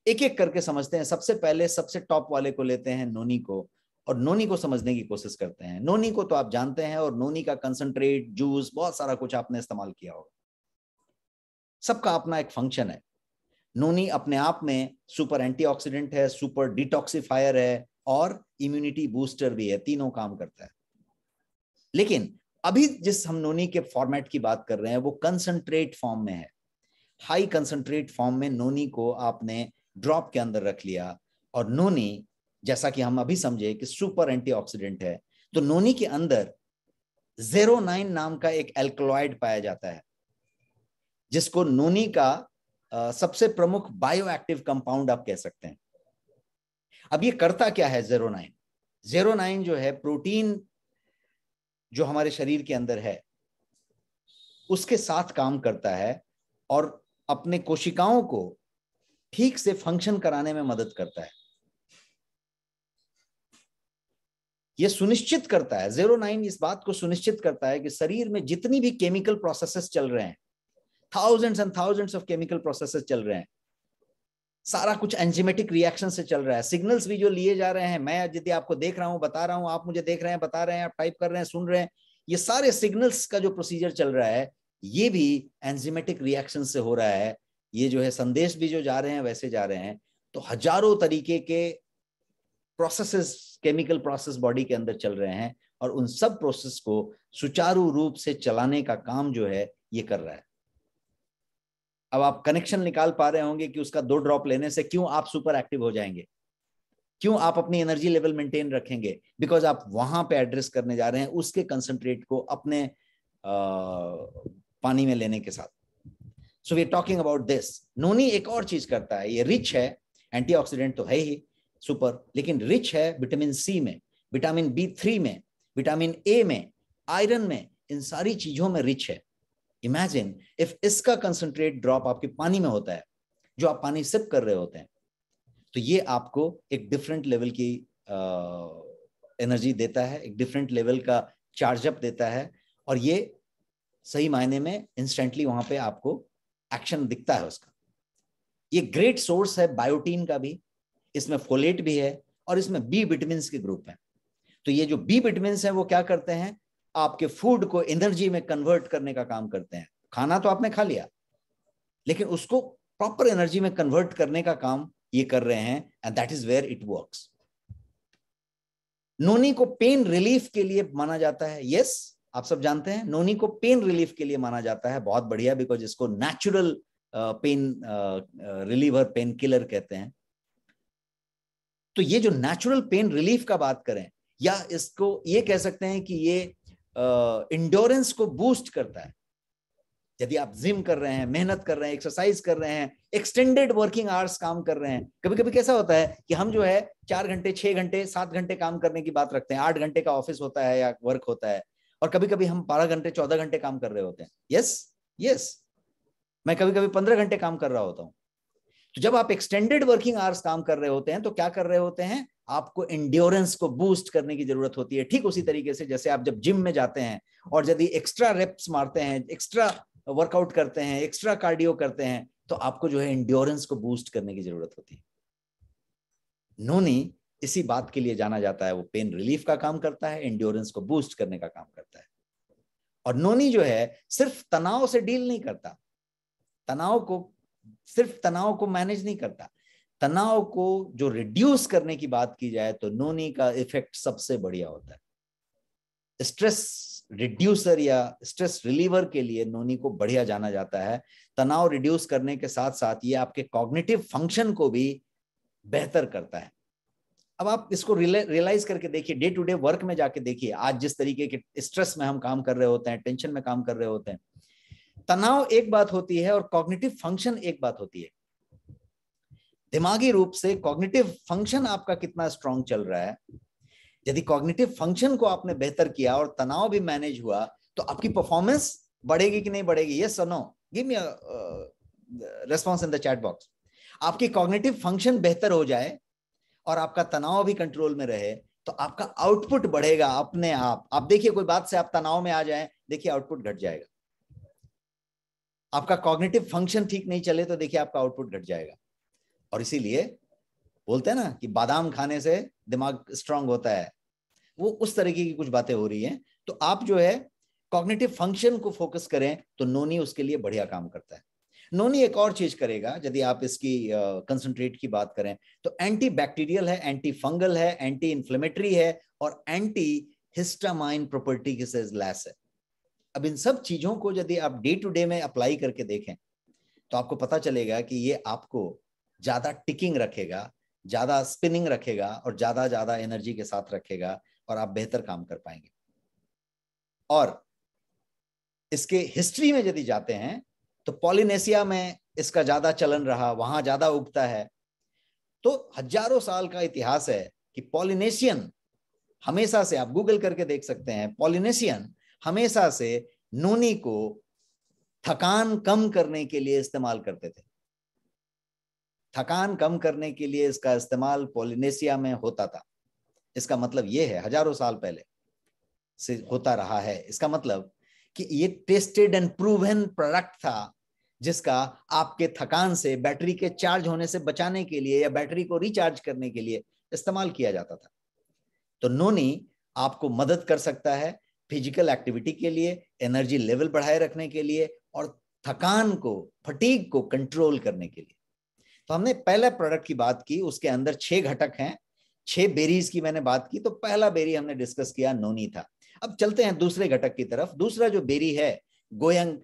एक एक करके समझते हैं। सबसे पहले, सबसे टॉप वाले को लेते हैं नोनी को और नोनी को समझने की कोशिश करते हैं। नोनी को तो आप जानते हैं और नोनी का कंसंट्रेट जूस बहुत सारा कुछ आपने इस्तेमाल किया होगा। सबका अपना एक फ़ंक्शन है। नोनी अपने आप में सुपर एंटीऑक्सीडेंट है, सुपर डिटॉक्सिफायर है और इम्यूनिटी बूस्टर भी है, तीनों काम करता है। लेकिन अभी जिस हम नोनी के फॉर्मेट की बात कर रहे हैं, वो कंसंट्रेट फॉर्म में है। हाई कंसंट्रेट फॉर्म में नोनी को आपने ड्रॉप के अंदर रख लिया और नोनी, जैसा कि हम अभी समझे कि सुपर एंटीऑक्सीडेंट है तो नोनी के अंदर जेरो नाइन नाम का एक एल्कोलॉइड पाया जाता है, जिसको नोनी का सबसे प्रमुख बायो एक्टिव कंपाउंड आप कह सकते हैं। अब ये करता क्या है जेरो नाइन जेरो नाइन जो है प्रोटीन जो हमारे शरीर के अंदर है, उसके साथ काम करता है और अपने कोशिकाओं को ठीक से फ़ंक्शन कराने में मदद करता है। यह सुनिश्चित करता है जेरो नाइन इस बात को सुनिश्चित करता है कि शरीर में जितनी भी केमिकल प्रोसेसेस चल रहे हैं thousands and thousands of chemical processes चल रहे हैं। सारा कुछ एंजिमेटिक रिएक्शन से चल रहा है। सिग्नल्स भी जो लिए जा रहे हैं, मैं यदि आपको देख रहा हूँ, बता रहा हूँ, आप मुझे देख रहे हैं, बता रहे हैं, आप टाइप कर रहे हैं, सुन रहे हैं, ये सारे सिग्नल्स का जो प्रोसीजर चल रहा है, ये भी एंजिमेटिक रिएक्शन से हो रहा है। ये जो है, संदेश भी जो जा रहे हैं, वैसे जा रहे हैं। तो हज़ारों तरीके के प्रोसेसेस केमिकल प्रोसेस बॉडी के अंदर चल रहे हैं और उन सब प्रोसेस को सुचारू रूप से चलाने का काम जो है, ये कर रहा है। अब आप कनेक्शन निकाल पा रहे होंगे कि उसका दो ड्रॉप लेने से क्यों आप सुपर एक्टिव हो जाएँगे? क्यों आप अपनी एनर्जी लेवल मेंटेन रखेंगे? बिकॉज़ आप वहाँ पे एड्रेस करने जा रहे हैं उसके कंसंट्रेट को अपने आ, पानी में लेने के साथ। So we talking about this noni एक और चीज़ करता है ये रिच है एंटीऑक्सीडेंट तो है ही सुपर लेकिन रिच है विटामिन सी में विटामिन बी थ्री में विटामिन ए में आयरन में इन सारी चीज़ों में रिच है। इमेजिन इफ़ इसका कंसंट्रेट ड्रॉप आपके पानी में होता है, जो आप पानी सिप कर रहे होते हैं तो ये आपको एक डिफरेंट लेवल की एनर्जी देता है, एक डिफरेंट लेवल का चार्जअप देता है, और ये सही मायने में इंस्टेंटली वहाँ पे आपको एक्शन दिखता है उसका। ये ग्रेट सोर्स है बायोटीन का भी, इसमें फोलेट भी है, और इसमें बी विटामिन के ग्रुप है। तो ये जो बी विटामिन है, वो क्या करते हैं? आपके फ़ूड को एनर्जी में कन्वर्ट करने का काम करते हैं। खाना तो आपने खा लिया लेकिन उसको प्रॉपर एनर्जी में कन्वर्ट करने का काम ये कर रहे हैं and that is where it works noni को पेन रिलीफ के लिए माना जाता है। यस yes, आप सब जानते हैं नोनी को पेन रिलीफ के लिए माना जाता है। बहुत बढ़िया बिकॉज़ इसको natural pain reliever pain killer कहते हैं। तो ये जो नेचुरल पेन रिलीफ का बात करें या इसको ये कह सकते हैं कि ये इंडोरेंस को बूस्ट करता है। यदि आप जिम कर रहे हैं, मेहनत कर रहे हैं एक्सरसाइज कर रहे हैं एक्सटेंडेड वर्किंग आवर्स काम कर रहे हैं कभी कभी कैसा होता है कि हम जो है चार घंटे, छह घंटे, सात घंटे काम करने की बात रखते हैं, आठ घंटे का ऑफ़िस होता है या वर्क होता है और कभी कभी हम बारह घंटे, चौदह घंटे काम कर रहे होते हैं। यस यस मैं कभी कभी पंद्रह घंटे काम कर रहा होता हूँ। तो जब आप एक्सटेंडेड वर्किंग आवर्स काम कर रहे होते हैं तो क्या कर रहे होते हैं? आपको इंड्योरेंस को बूस्ट करने की ज़रूरत होती है। ठीक उसी तरीके से जैसे आप जब जिम में जाते हैं और यदि एक्स्ट्रा रेप्स मारते हैं एक्स्ट्रा वर्कआउट करते हैं एक्स्ट्रा कार्डियो करते हैं तो आपको जो है इंड्योरेंस को बूस्ट करने की ज़रूरत होती है। नोनी, इसी बात के लिए जाना जाता है, वो पेन रिलीफ का काम करता है इंड्योरेंस को बूस्ट करने का काम करता है। और नोनी जो है, सिर्फ़ तनाव से डील नहीं करता। तनाव को सिर्फ़ तनाव को मैनेज नहीं करता। तनाव को जो रिड्यूस करने की बात की जाए तो नोनी का इफ़ेक्ट सबसे बढ़िया होता है। स्ट्रेस रिड्यूसर या स्ट्रेस रिलीवर के लिए नोनी को बढ़िया जाना जाता है। तनाव रिड्यूस करने के साथ साथ ये आपके कॉग्निटिव फ़ंक्शन को भी बेहतर करता है। अब आप इसको रियलाइज़ करके देखिए डे टू डे वर्क में जाके देखिए, आज जिस तरीके के स्ट्रेस में हम काम कर रहे होते हैं टेंशन में काम कर रहे होते हैं तनाव एक बात होती है और कॉग्निटिव फ़ंक्शन एक बात होती है। दिमागी रूप से कॉग्निटिव फ़ंक्शन आपका कितना स्ट्रांग चल रहा है। यदि कॉग्निटिव फ़ंक्शन को आपने बेहतर किया और तनाव भी मैनेज हुआ तो आपकी परफॉर्मेंस बढ़ेगी कि नहीं बढ़ेगी? ये सनो give me response in the chat box आपकी कॉग्निटिव फ़ंक्शन बेहतर हो जाए और आपका तनाव भी कंट्रोल में रहे तो आपका आउटपुट बढ़ेगा अपने आप। आप देखिए, कोई बात से आप तनाव में आ जाए, देखिए आउटपुट घट जाएगा। आपका कॉग्निटिव फ़ंक्शन ठीक नहीं चले तो देखिए आपका आउटपुट घट जाएगा। और इसीलिए बोलते हैं ना कि बादाम खाने से दिमाग स्ट्रांग होता है। वो उस तरीके की कुछ बातें हो रही हैं। तो आप जो है कॉग्निटिव फ़ंक्शन को फोकस करें तो नोनी उसके लिए बढ़िया काम करता है। नोनी एक और चीज़ करेगा यदि आप इसकी कंसंट्रेट uh, की बात करें तो एंटी बैक्टीरियल है एंटी फंगल है एंटी इन्फ्लेमेटरी है और एंटी हिस्टामाइन प्रॉपर्टी लैस है। अब इन सब चीज़ों को यदि आप डे टू डे में अप्लाई करके देखें तो आपको पता चलेगा कि ये आपको ज़्यादा टिकिंग रखेगा, ज़्यादा स्पिनिंग रखेगा और ज़्यादा ज़्यादा एनर्जी के साथ रखेगा और आप बेहतर काम कर पाएँगे। और इसके हिस्ट्री में यदि जाते हैं तो पॉलिनेशिया में इसका ज़्यादा चलन रहा, वहाँ ज़्यादा उगता है। तो हज़ारों साल का इतिहास है कि पॉलिनेशियन हमेशा से आप गूगल करके देख सकते हैं पॉलिनेशियन हमेशा से नोनी को थकान कम करने के लिए इस्तेमाल करते थे। थकान कम करने के लिए इसका इस्तेमाल पोलिनेशिया में होता था। इसका मतलब ये है, हज़ारों साल पहले से होता रहा है। इसका मतलब कि ये टेस्टेड एंड प्रूवन प्रोडक्ट था, जिसका आपके थकान से, बैटरी के चार्ज होने से बचाने के लिए या बैटरी को रिचार्ज करने के लिए इस्तेमाल किया जाता था। तो नोनी आपको मदद कर सकता है फ़िज़िकल एक्टिविटी के लिए एनर्जी लेवल बढ़ाए रखने के लिए और थकान को फटीक को कंट्रोल करने के लिए। तो हमने पहले प्रोडक्ट की बात की, उसके अंदर छह घटक हैं, छह बेरीज की मैंने बात की तो पहला बेरी हमने डिस्कस किया, नोनी था। अब चलते हैं दूसरे घटक की तरफ़। दूसरा जो बेरी है गोयंग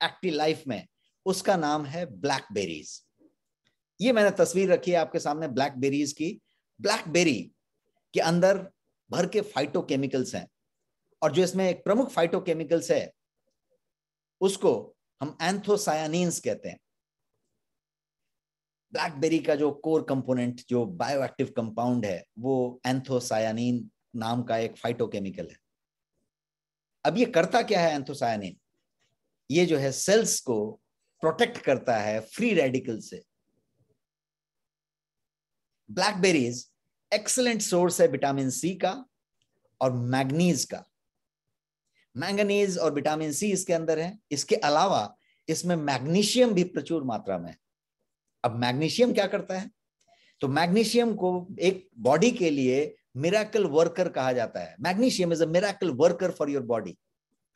एक्टिव लाइफ में, उसका नाम है ब्लैकबेरीज ये मैंने तस्वीर रखी है आपके सामने ब्लैक बेरीज की। ब्लैक बेरी के अंदर भर के फाइटोकेमिकल्स हैं। और जो इसमें एक प्रमुख फाइटोकेमिकल्स है, उसको हम एंथोसायानीन्स कहते हैं। ब्लैकबेरी का जो कोर कंपोनेंट जो बायोएक्टिव कंपाउंड है, वो एंथोसायानीन नाम का एक फाइटोकेमिकल है। अब ये करता क्या है एंथोसायानीन ये जो है सेल्स को प्रोटेक्ट करता है फ्री रेडिकल से। ब्लैकबेरीज एक्सलेंट सोर्स है विटामिन सी का और मैग्नीज का। मैंगनीज और विटामिन सी इसके अंदर है। इसके अलावा इसमें मैग्नीशियम भी प्रचुर मात्रा में है। अब मैग्नीशियम क्या करता है? तो मैग्नीशियम को एक बॉडी के लिए मिराकल वर्कर कहा जाता है। Magnesium is a miracle worker for your body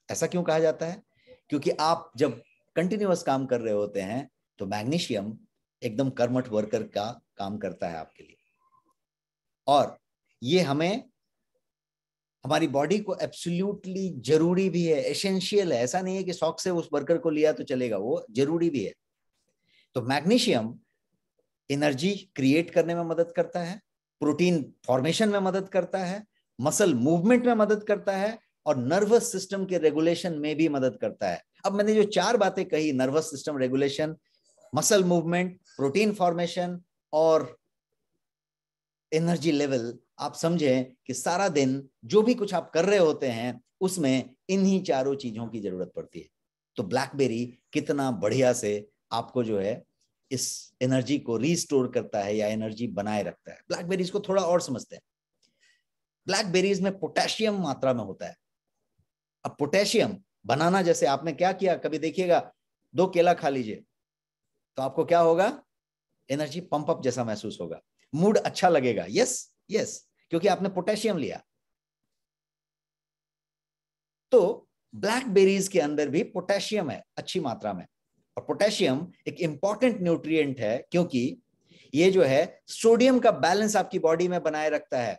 ऐसा क्यों कहा जाता है? क्योंकि आप जब कंटिन्यूस काम कर रहे होते हैं तो मैग्नीशियम एकदम कर्मठ वर्कर का काम करता है आपके लिए। और ये हमें हमारी बॉडी को एब्सोल्युटली ज़रूरी भी है एसेंशियल है। ऐसा नहीं है कि शौक से उस वर्कर को लिया तो चलेगा, वो ज़रूरी भी है। तो मैग्नीशियम एनर्जी क्रिएट करने में मदद करता है प्रोटीन फॉर्मेशन में मदद करता है मसल मूवमेंट में मदद करता है और नर्वस सिस्टम के रेगुलेशन में भी मदद करता है। अब मैंने जो चार बातें कही nervous system regulation muscle movement protein formation और एनर्जी लेवल आप समझें कि सारा दिन जो भी कुछ आप कर रहे होते हैं, उसमें इन्हीं चारों चीज़ों की ज़रूरत पड़ती है। तो ब्लैकबेरी कितना बढ़िया से आपको जो है इस एनर्जी को रिस्टोर करता है या एनर्जी बनाए रखता है। ब्लैकबेरीज को थोड़ा और समझते हैं। ब्लैकबेरीज में पोटेशियम मात्रा में होता है। अब पोटेशियम बनाना जैसे आपने क्या किया, कभी देखिएगा, दो केला खा लीजिए तो आपको क्या होगा? एनर्जी पंप अप जैसा महसूस होगा। मूड अच्छा लगेगा। Yes yes. क्योंकि आपने पोटेशियम लिया। तो ब्लैकबेरीज के अंदर भी पोटेशियम है, अच्छी मात्रा में। और पोटेशियम एक इंपॉर्टेंट न्यूट्रिएंट है, क्योंकि ये जो है सोडियम का बैलेंस आपकी बॉडी में बनाए रखता है।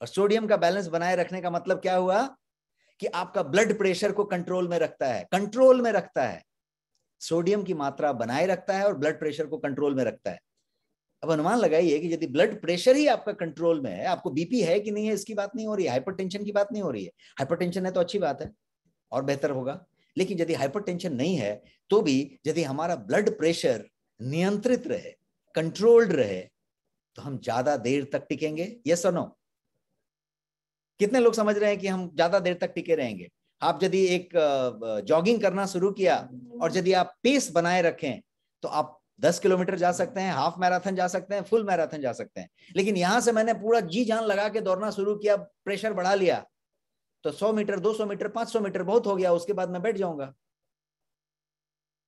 और सोडियम का बैलेंस बनाए रखने का मतलब क्या हुआ? कि आपका ब्लड प्रेशर को कंट्रोल में रखता है कंट्रोल में रखता है। सोडियम की मात्रा बनाए रखता है और ब्लड प्रेशर को कंट्रोल में रखता है। अब अनुमान लगाइए कि यदि ब्लड प्रेशर ही आपका कंट्रोल में है, आपको बीपी है कि नहीं है, इसकी बात नहीं हो रही है हाइपरटेंशन की बात नहीं हो रही है। हाइपरटेंशन है तो अच्छी बात है, और बेहतर होगा। लेकिन यदि हाइपरटेंशन नहीं है तो भी यदि हमारा ब्लड प्रेशर नियंत्रित रहे कंट्रोल्ड रहे तो हम ज़्यादा देर तक टिकेंगे यस और नो कितने लोग समझ रहे हैं कि हम ज़्यादा देर तक टिके रहेंगे? आप यदि एक जॉगिंग करना शुरू किया, और यदि आप पेस बनाए रखें तो आप दस किलोमीटर जा सकते हैं, हाफ़ मैराथन जा सकते हैं, फुल मैराथन जा सकते हैं। लेकिन यहाँ से मैंने पूरा जी जान लगा के दौड़ना शुरू किया, प्रेशर बढ़ा लिया। तो सौ मीटर 200 मीटर 500 मीटर बहुत हो गया, उसके बाद मैं बैठ जाऊँगा।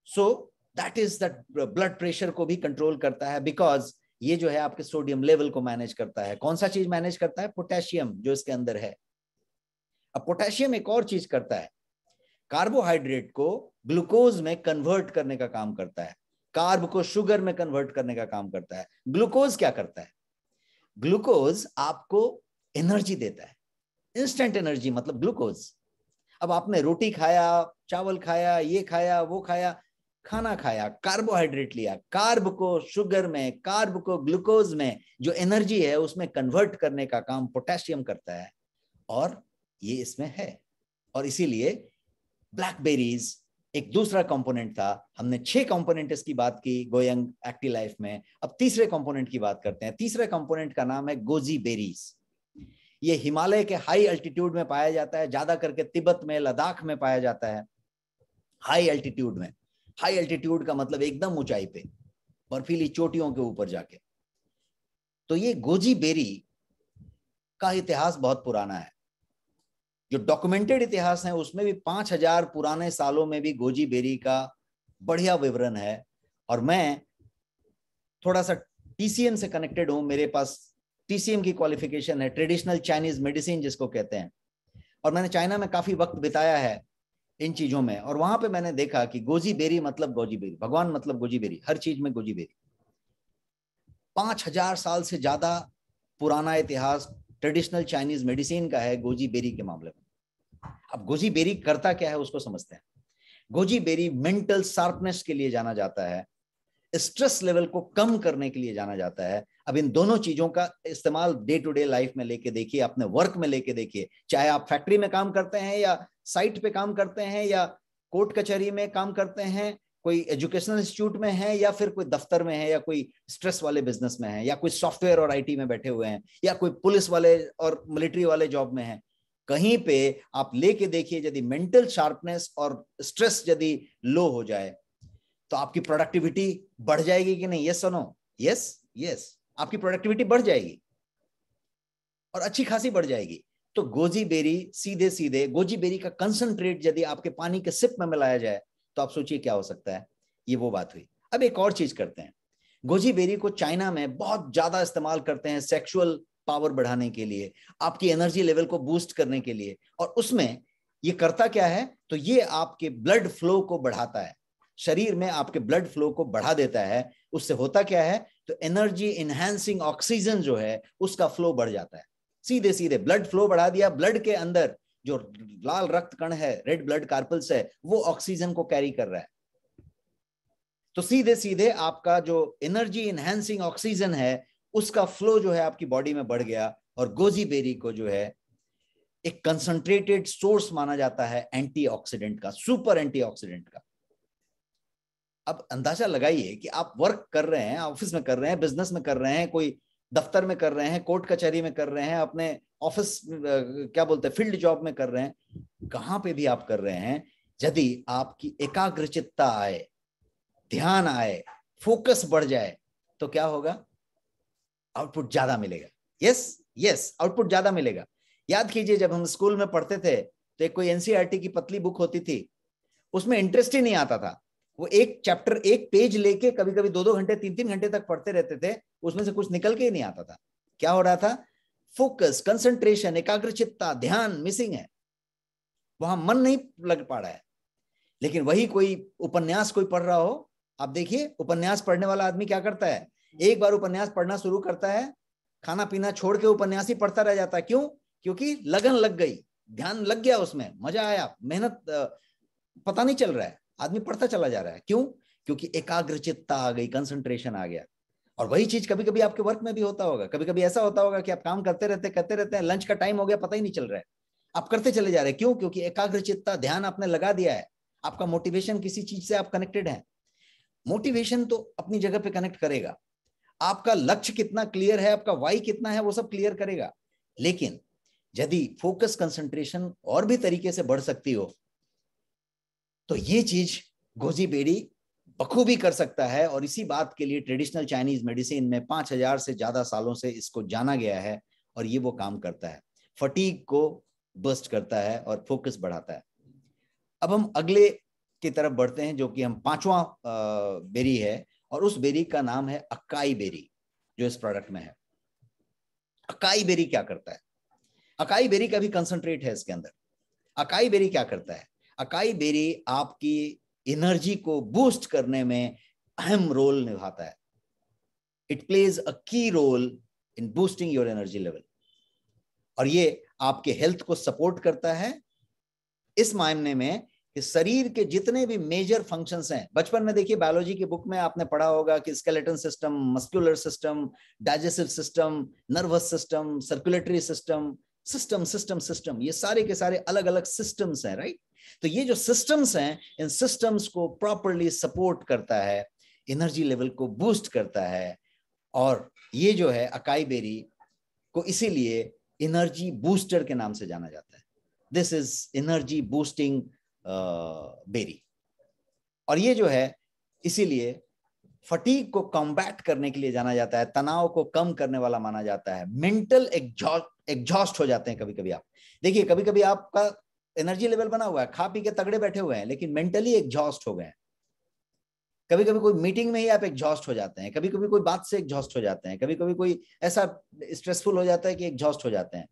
So that is that blood pressure को भी कंट्रोल करता है बिकॉज़ ये जो है आपके सोडियम लेवल को मैनेज करता है। कौन सा चीज़ मैनेज करता है? पोटेशियम जो इसके अंदर है। अब पोटेशियम एक और चीज़ करता है। कार्बोहाइड्रेट को ग्लूकोज में कन्वर्ट करने का काम करता है। कार्ब को शुगर में कन्वर्ट करने का काम करता है। ग्लूकोज क्या करता है? ग्लूकोज आपको एनर्जी देता है। इंस्टेंट एनर्जी मतलब ग्लूकोज अब आपने रोटी खाया, चावल खाया, ये खाया, वो खाया, खाना खाया कार्बोहाइड्रेट लिया कार्ब को शुगर में कार्ब को ग्लूकोज में जो एनर्जी है उसमें कन्वर्ट करने का काम पोटेशियम करता है। और ये इसमें है। और इसीलिए ब्लैकबेरीज एक दूसरा कंपोनेंट था। हमने छह कंपोनेंट इसकी बात की गोयंग एक्टिव लाइफ में। अब तीसरे कंपोनेंट की बात करते हैं। तीसरे कंपोनेंट का नाम है गोजी बेरीज ये हिमालय के हाई अल्टीट्यूड में पाया जाता है। ज़्यादा करके तिब्बत में, लद्दाख में पाया जाता है। हाई अल्टीट्यूड में। हाई अल्टीट्यूड का मतलब एकदम ऊंचाई पे। बर्फीली चोटियों के ऊपर जाके। तो ये गोजी बेरी का इतिहास बहुत पुराना है। जो डॉक्यूमेंटेड इतिहास है, उसमें भी पाँच हज़ार पुराने सालों में भी गोजी बेरी का बढ़िया विवरण है। और मैं थोड़ा सा टीसीएम से कनेक्टेड हूँ, मेरे पास टीसीएम की क्वालिफिकेशन है ट्रेडिशनल चाइनीज़ मेडिसिन जिसको कहते हैं। और मैंने चाइना में काफ़ी वक्त बिताया है इन चीज़ों में। और वहाँ पे मैंने देखा कि गोजी बेरी मतलब गोजी बेरी, भगवान मतलब गोजी बेरी, हर चीज़ में गोजी बेरी। पाँच हज़ार साल से ज़्यादा पुराना इतिहास ट्रेडिशनल चाइनीज़ मेडिसिन का है गोजी बेरी के मामले में। अब गोजी बेरी करता क्या है उसको समझते हैं। गोजी बेरी मेंटल शार्पनेस के लिए जाना जाता है स्ट्रेस लेवल को कम करने के लिए जाना जाता है। अब इन दोनों चीज़ों का इस्तेमाल डे टू डे लाइफ में लेके देखिए, अपने वर्क में लेके देखिए। चाहे आप फैक्ट्री में काम करते हैं या साइट पे काम करते हैं या कोर्ट कचहरी में काम करते हैं कोई एजुकेशनल इंस्टीट्यूट में है या फिर कोई दफ्तर में है या कोई स्ट्रेस वाले बिज़नेस में है या कोई सॉफ्टवेयर और आईटी में बैठे हुए हैं या कोई पुलिस वाले और मिलिट्री वाले जॉब में है, कहीं पे आप लेके देखिए यदि मेंटल शार्पनेस और स्ट्रेस यदि लो हो जाए तो आपकी प्रोडक्टिविटी बढ़ जाएगी कि नहीं? यस सुनो यस यस आपकी प्रोडक्टिविटी बढ़ जाएगी और अच्छी खासी बढ़ जाएगी। तो गोजी बेरी सीधे सीधे गोजी बेरी का कंसंट्रेट यदि आपके पानी के सिप में मिलाया जाए तो आप सोचिए क्या हो सकता है? ये वो बात हुई। अब एक और चीज़ करते हैं। गोजी बेरी को चाइना में बहुत ज़्यादा इस्तेमाल करते हैं सेक्सुअल पावर बढ़ाने के लिए, आपकी एनर्जी लेवल को बूस्ट करने के लिए। और उसमें ये करता क्या है? तो ये आपके ब्लड फ्लो को बढ़ाता है। शरीर में आपके ब्लड फ्लो को बढ़ा देता है। उससे होता क्या है? तो एनर्जी इनहेंसिंग ऑक्सीजन जो है, उसका फ्लो बढ़ जाता है। सीधे सीधे ब्लड फ्लो बढ़ा दिया ब्लड के अंदर जो लाल रक्त कण है रेड ब्लड कार्पल्स है, वो ऑक्सीजन को कैरी कर रहा है। तो सीधे सीधे आपका जो एनर्जी इनहेंसिंग ऑक्सीजन है, उसका फ्लो जो है आपकी बॉडी में बढ़ गया और गोजी बेरी को जो है, एक कंसंट्रेटेड सोर्स माना जाता है एंटीऑक्सीडेंट का सुपर एंटीऑक्सीडेंट का। अब अंदाज़ा लगाइए कि आप वर्क कर रहे हैं ऑफ़िस में कर रहे हैं बिज़नेस में कर रहे हैं, कोई दफ्तर में कर रहे हैं, कोर्ट कचहरी में कर रहे हैं, अपने ऑफ़िस क्या बोलते हैं, फ़ील्ड जॉब में कर रहे हैं। कहाँ पे भी आप कर रहे हैं, यदि आपकी एकाग्रचित्ता आए, ध्यान आए, फोकस बढ़ जाए तो क्या होगा? आउटपुट ज़्यादा मिलेगा। यस यस, आउटपुट ज़्यादा मिलेगा। याद कीजिए, जब हम स्कूल में पढ़ते थे तो एक कोई एनसीआरटी की पतली बुक होती थी, उसमें इंटरेस्ट ही नहीं आता था। वो एक चैप्टर, एक पेज लेके कभी कभी दो दो घंटे तीन तीन घंटे तक पढ़ते रहते थे उसमें से कुछ निकल के ही नहीं आता था। क्या हो रहा था? फोकस कंसंट्रेशन एकाग्रचित्ता ध्यान मिसिंग है। वहाँ मन नहीं लग पा रहा है। लेकिन वही कोई उपन्यास कोई पढ़ रहा हो, आप देखिए, उपन्यास पढ़ने वाला आदमी क्या करता है? एक बार उपन्यास पढ़ना शुरू करता है, खाना पीना छोड़ के उपन्यास ही पढ़ता रह जाता है। क्यों? क्योंकि लगन लग गई, ध्यान लग गया उसमें, मज़ा आया, मेहनत पता नहीं चल रहा है, आदमी पढ़ता चला जा रहा है। क्यों? क्योंकि एकाग्रचित्ता आ गई कंसंट्रेशन आ गया। और वही चीज़ कभी कभी आपके वर्क में भी होता होगा। कभी कभी ऐसा होता होगा कि आप काम करते रहते करते रहते हैं लंच का टाइम हो गया, पता ही नहीं चल रहा है। आप करते चले जा रहे हैं। क्यों? क्योंकि एकाग्रचित्ता ध्यान आपने लगा दिया है। आपका मोटिवेशन किसी चीज़ से आप कनेक्टेड है। मोटिवेशन तो अपनी जगह पे कनेक्ट करेगा। आपका लक्ष्य कितना क्लियर है, आपका वाई कितना है, वो सब क्लियर करेगा। लेकिन यदि फोकस कंसंट्रेशन और भी तरीके से बढ़ सकती हो तो ये चीज़ गोजी बेड़ी बखूबी कर सकता है और इसी बात के लिए ट्रेडिशनल चाइनीज़ मेडिसिन में पाँच हज़ार से ज़्यादा सालों से इसको जाना गया है और ये वो काम करता है। फटीक को बस्ट करता है और फोकस बढ़ाता है। अब हम अगले की तरफ़ बढ़ते हैं जो कि हम पांचवा बेरी है और उस बेरी का नाम है अकाई बेरी, जो इस प्रोडक्ट में है। अकाई बेरी क्या करता है? अकाई बेरी का भी कंसंट्रेट है इसके अंदर। अकाई बेरी क्या करता है? अकाई बेरी आपकी एनर्जी को बूस्ट करने में अहम रोल निभाता है। It plays a key role in boosting your energy level और ये आपके हेल्थ को सपोर्ट करता है। इस मायने में कि शरीर के जितने भी मेजर फ़ंक्शंस हैं, बचपन में देखिए बायोलॉजी की बुक में आपने पढ़ा होगा कि skeleton system muscular system digestive system nervous system circulatory system system system system ये सारे के सारे अलग अलग सिस्टम्स हैं राइट तो ये जो सिस्टम्स हैं, इन सिस्टम्स को प्रॉपरली सपोर्ट करता है एनर्जी लेवल को बूस्ट करता है, और ये जो है अकाई बेरी को इसीलिए एनर्जी बूस्टर के नाम से जाना जाता है। This is energy boosting berry और ये जो है, इसीलिए फटीक को कॉम्बैट करने के लिए जाना जाता है, तनाव को कम करने वाला माना जाता है। मेंटल एग्जॉस्ट हो जाते हैं कभी कभी आप। देखिए कभी कभी आपका एनर्जी लेवल बना हुआ है, खा पी के तगड़े बैठे हुए हैं, लेकिन मेंटली एग्जॉस्ट हो गए हैं। कभी कभी कोई मीटिंग में ही आप एग्जॉस्ट हो जाते हैं कभी कभी कोई बात से एग्जॉस्ट हो जाते हैं कभी कभी कोई ऐसा स्ट्रेसफुल हो जाता है कि एग्जॉस्ट हो जाते हैं।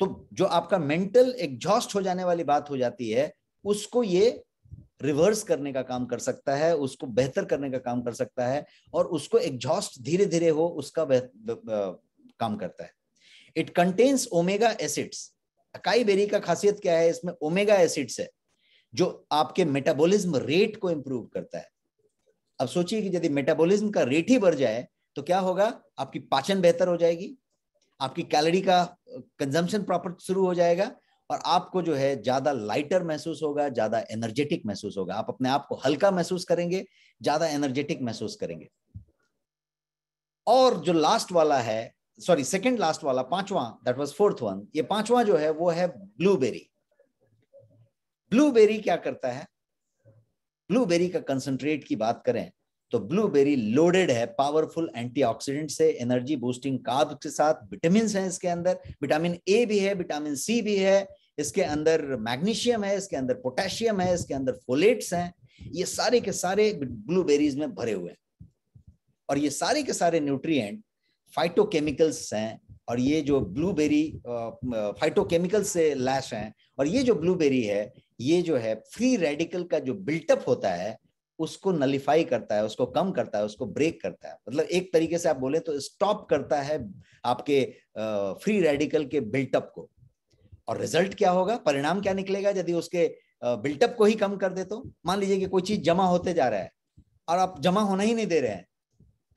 तो जो आपका मेंटल एग्जॉस्ट हो जाने वाली बात हो जाती है, उसको ये रिवर्स करने का काम कर सकता है, उसको बेहतर करने का काम कर सकता है, और उसको एग्जॉस्ट धीरे धीरे हो, उसका काम करता है। It contains omega acids acai berry का खासियत क्या है? इसमें ओमेगा एसिड्स है, जो आपके मेटाबॉलिज्म रेट को इंप्रूव करता है। अब सोचिए कि यदि मेटाबॉलिज्म का रेट ही बढ़ जाए तो क्या होगा? आपकी पाचन बेहतर हो जाएगी, आपकी कैलोरी का कंजम्पशन प्रॉपर शुरू हो जाएगा, और आपको जो है ज़्यादा लाइटर महसूस होगा, ज़्यादा एनर्जेटिक महसूस होगा। आप अपने आप को हल्का महसूस करेंगे, ज़्यादा एनर्जेटिक महसूस करेंगे। और जो लास्ट वाला है सॉरी सेकंड लास्ट वाला पांचवा दैट वाज फोर्थ वन ये पांचवा जो है वो है ब्लूबेरी ब्लूबेरी क्या करता है ब्लूबेरी का कंसंट्रेट की बात करें तो ब्लूबेरी लोडेड है पावरफुल एंटीऑक्सीडेंट से एनर्जी बूस्टिंग कार्ब के साथ विटामिन है इसके अंदर विटामिन ए भी है विटामिन सी भी है इसके अंदर मैग्नीशियम है इसके अंदर पोटेशियम है इसके अंदर फोलेट्स हैं ये सारे के सारे ब्लूबेरीज में भरे हुए हैं और ये सारे के सारे न्यूट्रिएंट फाइटोकेमिकल्स हैं और ये जो ब्लूबेरी फाइटोकेमिकल से लैश हैं और ये जो ब्लूबेरी है, ये जो है फ्री रेडिकल का जो बिल्टअप होता है, उसको नलिफाई करता है, उसको कम करता है, उसको ब्रेक करता है। मतलब एक तरीके से आप बोले तो स्टॉप करता है आपके फ्री रेडिकल के बिल्टअप को। और रिज़ल्ट क्या होगा? परिणाम क्या निकलेगा यदि उसके बिल्टअप को ही कम कर दे तो? मान लीजिए कि कोई चीज़ जमा होते जा रहा है और आप जमा होना ही नहीं दे रहे हैं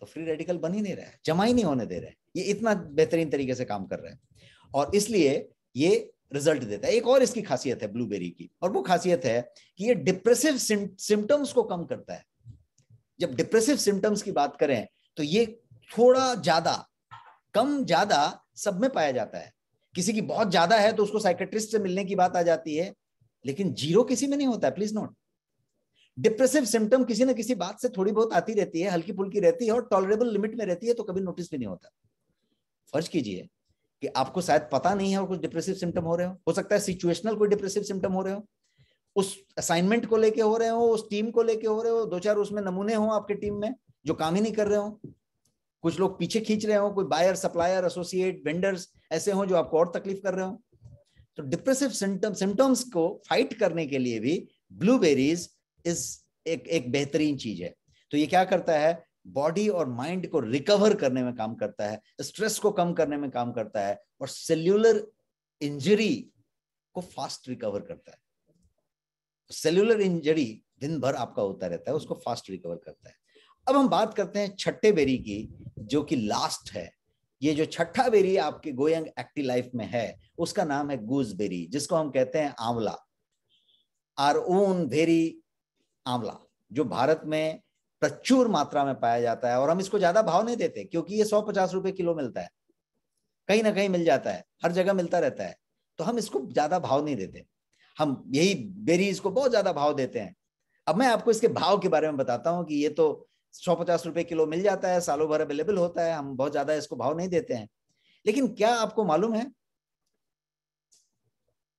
तो फ्री रेडिकल बन ही नहीं रहा है, जमा ही नहीं होने दे रहे ये इतना बेहतरीन तरीके से काम कर रहे हैं। और इसलिए ये रिज़ल्ट देता है। एक और इसकी खासियत है ब्लूबेरी की। और वो खासियत है कि ये डिप्रेसिव सिम्टम्स को कम करता है। जब डिप्रेसिव सिम्टम्स की बात करें तो ये थोड़ा ज़्यादा, कम ज़्यादा सब में पाया जाता है। किसी की बहुत ज़्यादा है तो उसको साइकेट्रिस्ट से मिलने की बात आ जाती है, लेकिन ज़ीरो किसी में नहीं होता है प्लीज़ नोट डिप्रेसिव सिम्टम किसी न किसी बात से थोड़ी बहुत आती रहती है, हल्की फुल्की रहती है और टॉलरेबल लिमिट में रहती है तो कभी नोटिस भी नहीं होता। फ़र्ज़ कीजिए कि आपको शायद पता नहीं है और कुछ डिप्रेसिव सिम्टम हो रहे हो। हो सकता है सिचुएशनल कोई डिप्रेसिव सिम्टम हो रहे हो। उस असाइनमेंट को लेके हो रहे हो, उस टीम को लेके हो रहे हो, दो चार उसमें नमूने हो आपके टीम में, जो काम ही नहीं कर रहे हो। कुछ लोग पीछे खींच रहे हो, कोई बायर सप्लायर एसोसिएट वेंडर्स ऐसे हो जो आपको और तकलीफ़ कर रहे हो। तो डिप्रेसिव सिम्टम सिम्टम्स को फाइट करने के लिए भी ब्लूबेरीज इज़ एक एक बेहतरीन चीज़ है। तो ये क्या करता है? बॉडी और माइंड को रिकवर करने में काम करता है स्ट्रेस को कम करने में काम करता है और सेल्यूलर इंजरी को फास्ट रिकवर करता है। सेल्यूलर इंजरी दिन भर आपका होता रहता है, उसको फास्ट रिकवर करता है। अब हम बात करते हैं छठे बेरी की, जो कि लास्ट है। ये जो छठा बेरी आपके गोयंग एक्टिव लाइफ में है, उसका नाम है गूज बेरी, जिसको हम कहते हैं आंवला। आर ओन वेरी आंवला, जो भारत में प्रचुर मात्रा में पाया जाता है और हम इसको ज़्यादा भाव नहीं देते, क्योंकि ये सौ पचास रुपए किलो मिलता है। कहीं ना कहीं मिल जाता है, हर जगह मिलता रहता है। तो हम इसको ज़्यादा भाव नहीं देते। हम यही बेरीज को बहुत ज़्यादा भाव देते हैं। अब मैं आपको इसके भाव के बारे में बताता हूँ कि ये तो सौ पचास रुपए किलो मिल जाता है, सालों भर अवेलेबल होता है, हम बहुत ज़्यादा इसको भाव नहीं देते हैं। लेकिन क्या आपको मालूम है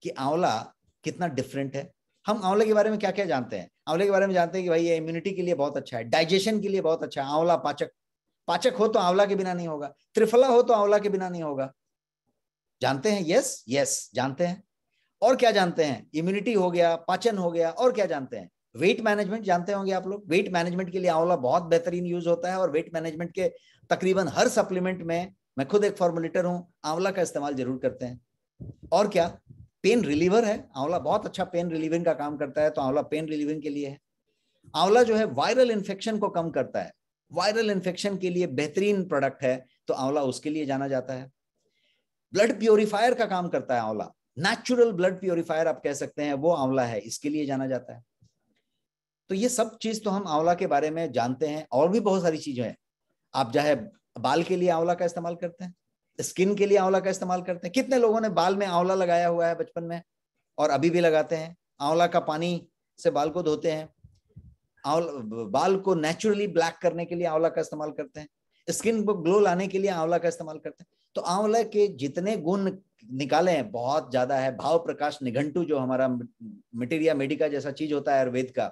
कि आंवला कितना डिफरेंट है? हम आंवले के बारे में क्या क्या जानते हैं? आंवले के बारे में जानते हैं कि भाई ये इम्यूनिटी के लिए बहुत अच्छा है डाइजेशन के लिए बहुत अच्छा है, आंवला पाचक पाचक हो तो आंवला के बिना नहीं होगा, त्रिफला हो तो आंवला के बिना नहीं होगा। जानते हैं? यस यस जानते हैं। और क्या जानते हैं? इम्यूनिटी हो गया, पाचन हो गया, और क्या जानते हैं? वेट मैनेजमेंट जानते होंगे आप लोग? वेट मैनेजमेंट के लिए आंवला बहुत बेहतरीन यूज़ होता है और वेट मैनेजमेंट के तकरीबन हर सप्लीमेंट में, मैं खुद एक फॉर्मुलेटर हूँ, आंवला का इस्तेमाल ज़रूर करते हैं। और क्या? पेन रिलीवर है। आंवला बहुत अच्छा पेन रिलीविंग का काम करता है तो आंवला पेन रिलीविंग के लिए है। आंवला जो है वायरल इन्फेक्शन को कम करता है। वायरल इन्फेक्शन के लिए बेहतरीन प्रोडक्ट है तो आंवला उसके लिए जाना जाता है। ब्लड प्योरीफायर का काम करता है आंवला। नेचुरल ब्लड प्योरीफायर आप कह सकते हैं, वो आंवला है, इसके लिए जाना जाता है। तो ये सब चीज़ तो हम आंवला के बारे में जानते हैं, और भी बहुत सारी चीज़ें हैं। आप चाहे बाल के लिए आंवला का इस्तेमाल करते हैं स्किन के लिए आंवला का इस्तेमाल करते हैं। कितने लोगों ने बाल में आंवला लगाया हुआ है बचपन में और अभी भी लगाते हैं? आंवला का पानी से बाल को धोते हैं। बाल को नेचुरली ब्लैक करने के लिए आंवला का इस्तेमाल करते हैं। स्किन को ग्लो लाने के लिए आंवला का इस्तेमाल करते हैं। तो आंवला के जितने गुण निकाले हैं, बहुत ज़्यादा है। भाव प्रकाश निघंटू जो हमारा मटेरिया मेडिका जैसा चीज़ होता है आयुर्वेद का,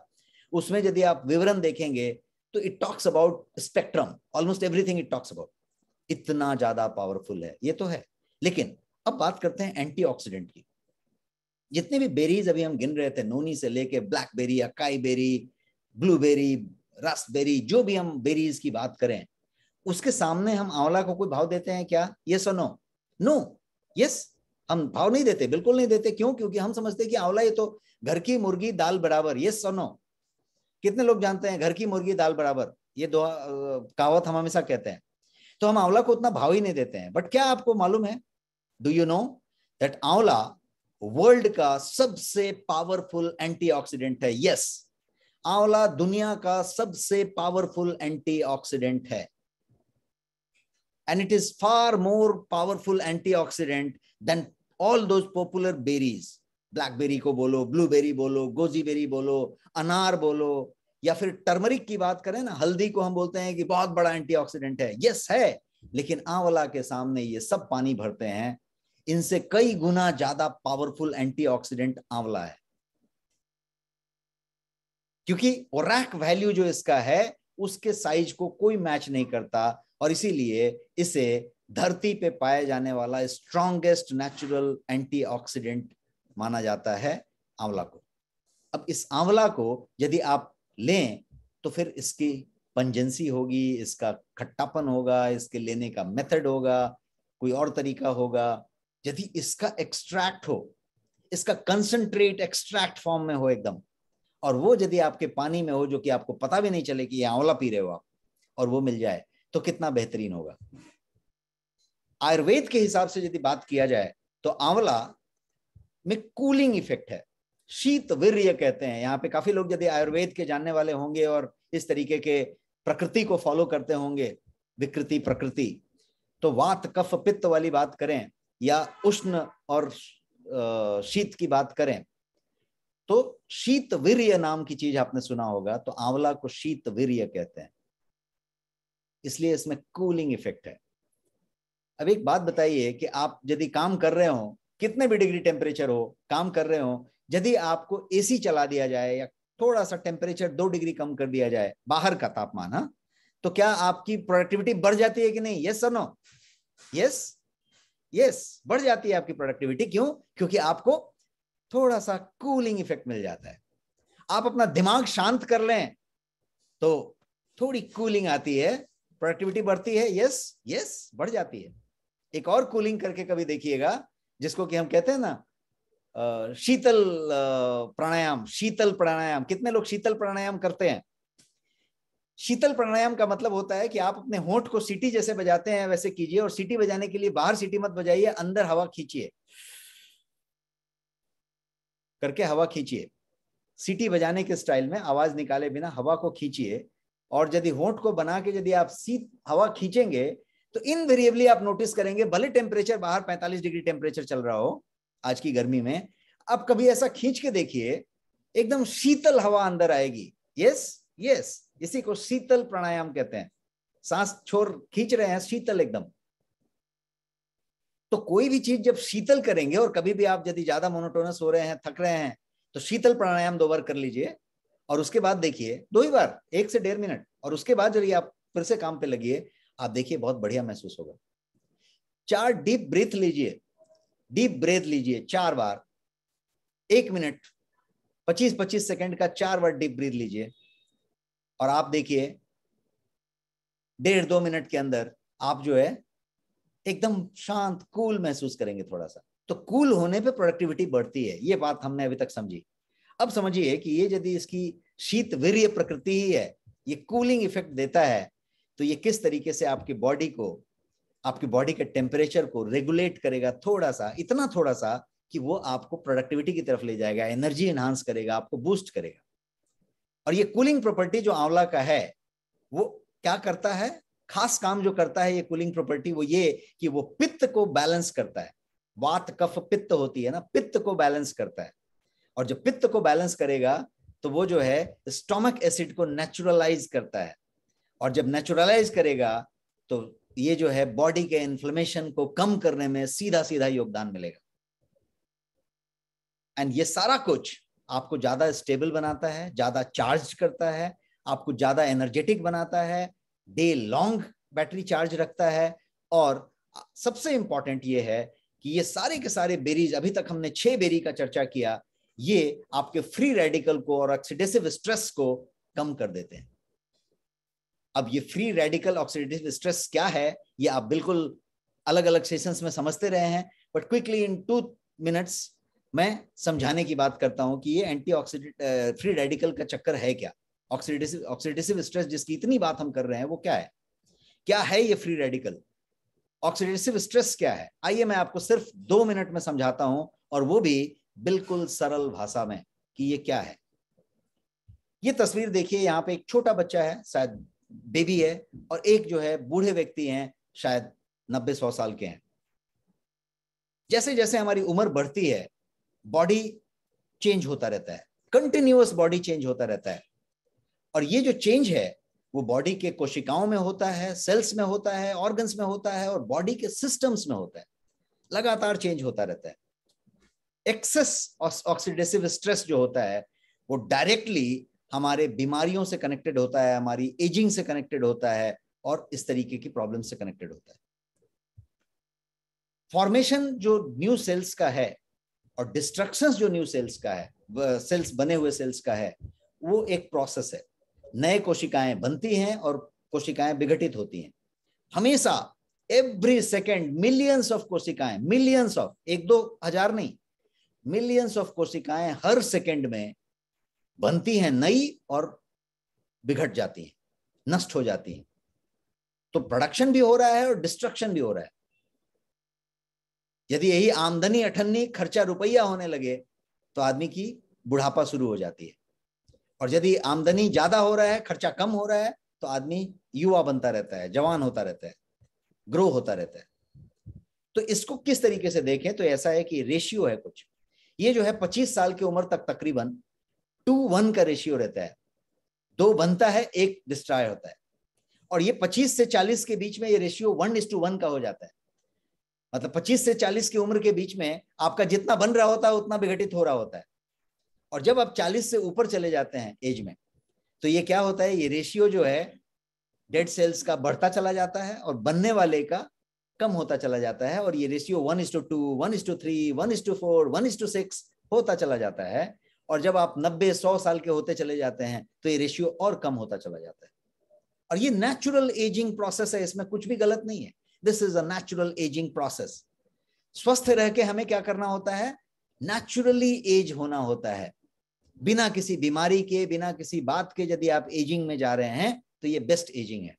उसमें यदि आप विवरण देखेंगे तो it talks about spectrum almost everything it talks about इतना ज़्यादा पावरफुल है। ये तो है। लेकिन अब बात करते हैं एंटीऑक्सीडेंट की। जितने भी बेरीज अभी हम गिन रहे थे, नोनी से लेके blackberry acai berry blueberry raspberry जो भी हम बेरीज की बात करें, उसके सामने हम आंवला को कोई भाव देते हैं क्या? यस और नो नो यस हम भाव नहीं देते, बिल्कुल नहीं देते। क्यों? क्योंकि हम समझते हैं कि आंवला ये तो घर की मुर्गी, दाल बराबर। यस और नो कितने लोग जानते हैं घर की मुर्गी, दाल बराबर? ये दो कहावत हम हमेशा कहते हैं। तो हम आंवला को उतना भाव ही नहीं देते हैं। बट क्या आपको मालूम है? Do you know that amla world का सबसे पावरफुल एंटीऑक्सीडेंट है? यस आंवला दुनिया का सबसे पावरफुल एंटीऑक्सीडेंट है। And it is far more powerful antioxidant than all those popular berries. Blackberry को बोलो ब्लूबेरी बोलो गोजी बेरी बोलो, अनार बोलो या फिर टर्मरिक की बात करें ना, हल्दी को हम बोलते हैं कि बहुत बड़ा एंटीऑक्सीडेंट है। यस है, लेकिन आंवला के सामने ये सब पानी भरते हैं। इनसे कई गुना ज़्यादा पावरफुल एंटीऑक्सीडेंट आंवला है। क्योंकि ओरैक वैल्यू जो इसका है, उसके साइज़ को कोई मैच नहीं करता, और इसीलिए इसे धरती पे पाए जाने वाला स्ट्रॉन्गेस्ट नेचुरल एंटीऑक्सीडेंट माना जाता है आंवला को। अब इस आंवला को यदि आप लें तो फिर इसकी पंजेंसी होगी, इसका खट्टापन होगा, इसके लेने का मेथड होगा, कोई और तरीका होगा। यदि इसका एक्सट्रैक्ट हो, इसका कंसंट्रेट एक्सट्रैक्ट फॉर्म में हो एकदम, और वो यदि आपके पानी में हो, जो कि आपको पता भी नहीं चले कि ये आंवला पी रहे हो आप, और वो मिल जाए तो कितना बेहतरीन होगा। आयुर्वेद के हिसाब से यदि बात किया जाए तो आंवला में कूलिंग इफ़ेक्ट है। शीत वीर्य कहते हैं। यहाँ पे काफ़ी लोग यदि आयुर्वेद के जानने वाले होंगे और इस तरीके के प्रकृति को फॉलो करते होंगे, विकृति, प्रकृति तो वात, कफ, पित्त वाली बात करें या उष्ण और शीत की बात करें तो शीत वीर्य नाम की चीज़ आपने सुना होगा तो आंवला को शीत वीर्य कहते हैं। इसलिए इसमें कूलिंग इफ़ेक्ट है। अब एक बात बताइए कि आप यदि काम कर रहे हो कितने भी डिग्री टेम्परेचर हो, काम कर रहे हो, यदि आपको एसी चला दिया जाए या थोड़ा सा टेम्परेचर दो डिग्री कम कर दिया जाए, बाहर का तापमान, हा? तो क्या आपकी प्रोडक्टिविटी बढ़ जाती है कि नहीं? Yes sir no yes yes बढ़ जाती है आपकी प्रोडक्टिविटी क्यों? क्योंकि आपको थोड़ा सा कूलिंग इफ़ेक्ट मिल जाता है। आप अपना दिमाग शांत कर लें तो थोड़ी कूलिंग आती है प्रोडक्टिविटी बढ़ती है। यस यस बढ़ जाती है। एक और कूलिंग करके कभी देखिएगा जिसको कि हम कहते हैं ना शीतल प्राणायाम शीतल प्राणायाम। कितने लोग शीतल प्राणायाम करते हैं? शीतल प्राणायाम का मतलब होता है कि आप अपने होंठ को सीटी जैसे बजाते हैं, वैसे कीजिए और सीटी बजाने के लिए बाहर सीटी मत बजाइए, अंदर हवा खींचिए। करके हवा खींचिए। सीटी बजाने के स्टाइल में आवाज़ निकाले बिना हवा को खींचिए और यदि होंठ को बना के यदि आप शीत हवा खींचेंगे तो इनवेरिएबली आप नोटिस करेंगे, भले टेम्परेचर बाहर 45 डिग्री टेम्परेचर चल रहा हो, आज की गर्मी में, आप कभी ऐसा खींच के देखिए, एकदम शीतल हवा अंदर आएगी। यस यस इसी को शीतल प्राणायाम कहते हैं। सांस छोर खींच रहे हैं, शीतल एकदम। तो कोई भी चीज़ जब शीतल करेंगे, और कभी भी आप यदि ज़्यादा मोनोटोनस हो रहे हैं, थक रहे हैं तो शीतल प्राणायाम दो बार कर लीजिए, और उसके बाद देखिए, दो ही बार, एक से डेढ़ मिनट, और उसके बाद जब आप फिर से काम पे लगिए आप देखिए, बहुत बढ़िया महसूस होगा। चार डीप ब्रेथ लीजिए। डीप ब्रेथ लीजिए, चार बार। एक मिनट पच्चीस पच्चीस सेकंड का चार बार डीप ब्रीथ लीजिए। और आप देखिए डेढ़ दो मिनट के अंदर आप जो है, एकदम शांत कूल महसूस करेंगे थोड़ा सा तो कूल होने पे प्रोडक्टिविटी बढ़ती है। ये बात हमने अभी तक समझी। अब समझिए कि ये यदि इसकी शीत वीर्य प्रकृति ही है, ये कूलिंग इफ़ेक्ट देता है तो ये किस तरीके से आपकी बॉडी को, आपकी बॉडी के टेम्परेचर को रेगुलेट करेगा थोड़ा सा, इतना थोड़ा सा कि वो आपको प्रोडक्टिविटी की तरफ़ ले जाएगा एनर्जी एनहांस करेगा, आपको बूस्ट करेगा। और ये कूलिंग प्रॉपर्टी जो आंवला का है, वो क्या करता है? खास काम जो करता है ये कूलिंग प्रॉपर्टी वो ये कि वो पित्त को बैलेंस करता है। वात, कफ, पित्त होती है ना, पित्त को बैलेंस करता है। और जब पित्त को बैलेंस करेगा तो वो जो है स्टोमक एसिड को नेचुरलाइज करता है। और जब नेचुरलाइज करेगा तो ये जो है बॉडी के इन्फ्लेमेशन को कम करने में सीधा सीधा योगदान मिलेगा। एंड ये सारा कुछ आपको ज़्यादा स्टेबल बनाता है, ज़्यादा चार्ज करता है, आपको ज़्यादा एनर्जेटिक बनाता है डे लॉन्ग बैटरी चार्ज रखता है और सबसे इंपॉर्टेंट ये है कि ये सारे के सारे बेरीज अभी तक हमने छह बेरी का चर्चा किया, ये आपके फ्री रेडिकल को और ऑक्सीडेसिव स्ट्रेस को कम कर देते हैं। अब ये फ्री रेडिकल ऑक्सीडेटिव स्ट्रेस क्या है? ये आप बिल्कुल अलग अलग सेशंस में समझते रहे हैं but quickly in two minutes मैं समझाने की बात करता हूँ कि ये एंटी ऑक्सीडेट फ्री रेडिकल का चक्कर है क्या? ऑक्सीडेटिव ऑक्सीडेटिव स्ट्रेस जिसकी इतनी बात हम कर रहे हैं वो क्या है? क्या है ये फ्री रेडिकल ऑक्सीडेटिव स्ट्रेस क्या है? आइए मैं आपको सिर्फ़ दो मिनट में समझाता हूँ और वो भी बिल्कुल सरल भाषा में कि ये क्या है। ये तस्वीर देखिए, यहाँ पे एक छोटा बच्चा है, शायद बेबी है और एक जो है बूढ़े व्यक्ति हैं, शायद नब्बे सौ साल के हैं। जैसे जैसे हमारी उम्र बढ़ती है बॉडी चेंज होता रहता है। कंटिन्यूअस बॉडी चेंज होता रहता है। और ये जो चेंज है, वो बॉडी के कोशिकाओं में होता है सेल्स में होता है ऑर्गन्स में होता है और बॉडी के सिस्टम्स में होता है। लगातार चेंज होता रहता है। एक्सेस ऑक्सीडेसिव स्ट्रेस जो होता है, वो डायरेक्टली हमारे बीमारियों से कनेक्टेड होता है, हमारी एजिंग से कनेक्टेड होता है और इस तरीके की प्रॉब्लम से कनेक्टेड होता है। फॉर्मेशन जो न्यू सेल्स का है और डिस्ट्रक्शन जो न्यू सेल्स का है सेल्स बने हुए सेल्स का है, वो एक प्रोसेस है। नए कोशिकाएँ बनती हैं और कोशिकाएँ विघटित होती हैं। हमेशा एवरी सेकेंड मिलियंस ऑफ़ कोशिकाएँ मिलियंस ऑफ़ एक दो हज़ार नहीं मिलियंस ऑफ़ कोशिकाएँ हर सेकेंड में बनती हैं नई और बिघट जाती हैं, नष्ट हो जाती हैं। तो प्रोडक्शन भी हो रहा है और डिस्ट्रक्शन भी हो रहा है। यदि यही आमदनी, अठन्नी, खर्चा रुपया होने लगे तो आदमी की बुढ़ापा शुरू हो जाती है। और यदि आमदनी ज़्यादा हो रहा है, खर्चा कम हो रहा है तो आदमी युवा बनता रहता है, जवान होता रहता है ग्रो होता रहता है। तो इसको किस तरीके से देखें तो ऐसा है कि रेशियो है कुछ। ये जो है 25 साल की उम्र तक तकरीबन टू वन का रेशियो रहता है। दो बनता है, एक डिस्ट्रॉय होता है। और ये 25 से 40 के बीच में ये ratio one is to one का हो जाता है। मतलब 25 से 40 की उम्र के बीच में आपका जितना बन रहा होता है, उतना विघटित हो रहा होता है। और जब आप 40 से ऊपर चले जाते हैं एज में तो ये क्या होता है? ये रेशियो जो है डेड सेल्स का बढ़ता चला जाता है और बनने वाले का कम होता चला जाता है। और ये ratio one is to two one is to three one is to four one is to six होता चला जाता है। और जब आप नब्बे, सौ साल के होते चले जाते हैं तो ये रेशियो और कम होता चला जाता है। और ये नेचुरल एजिंग प्रोसेस है, इसमें कुछ भी गलत नहीं है। This is a natural ageing process स्वस्थ रह के हमें क्या करना होता है? नेचुरली एज होना होता है। बिना किसी बीमारी के, बिना किसी बात के यदि आप एजिंग में जा रहे हैं तो ये बेस्ट एजिंग है।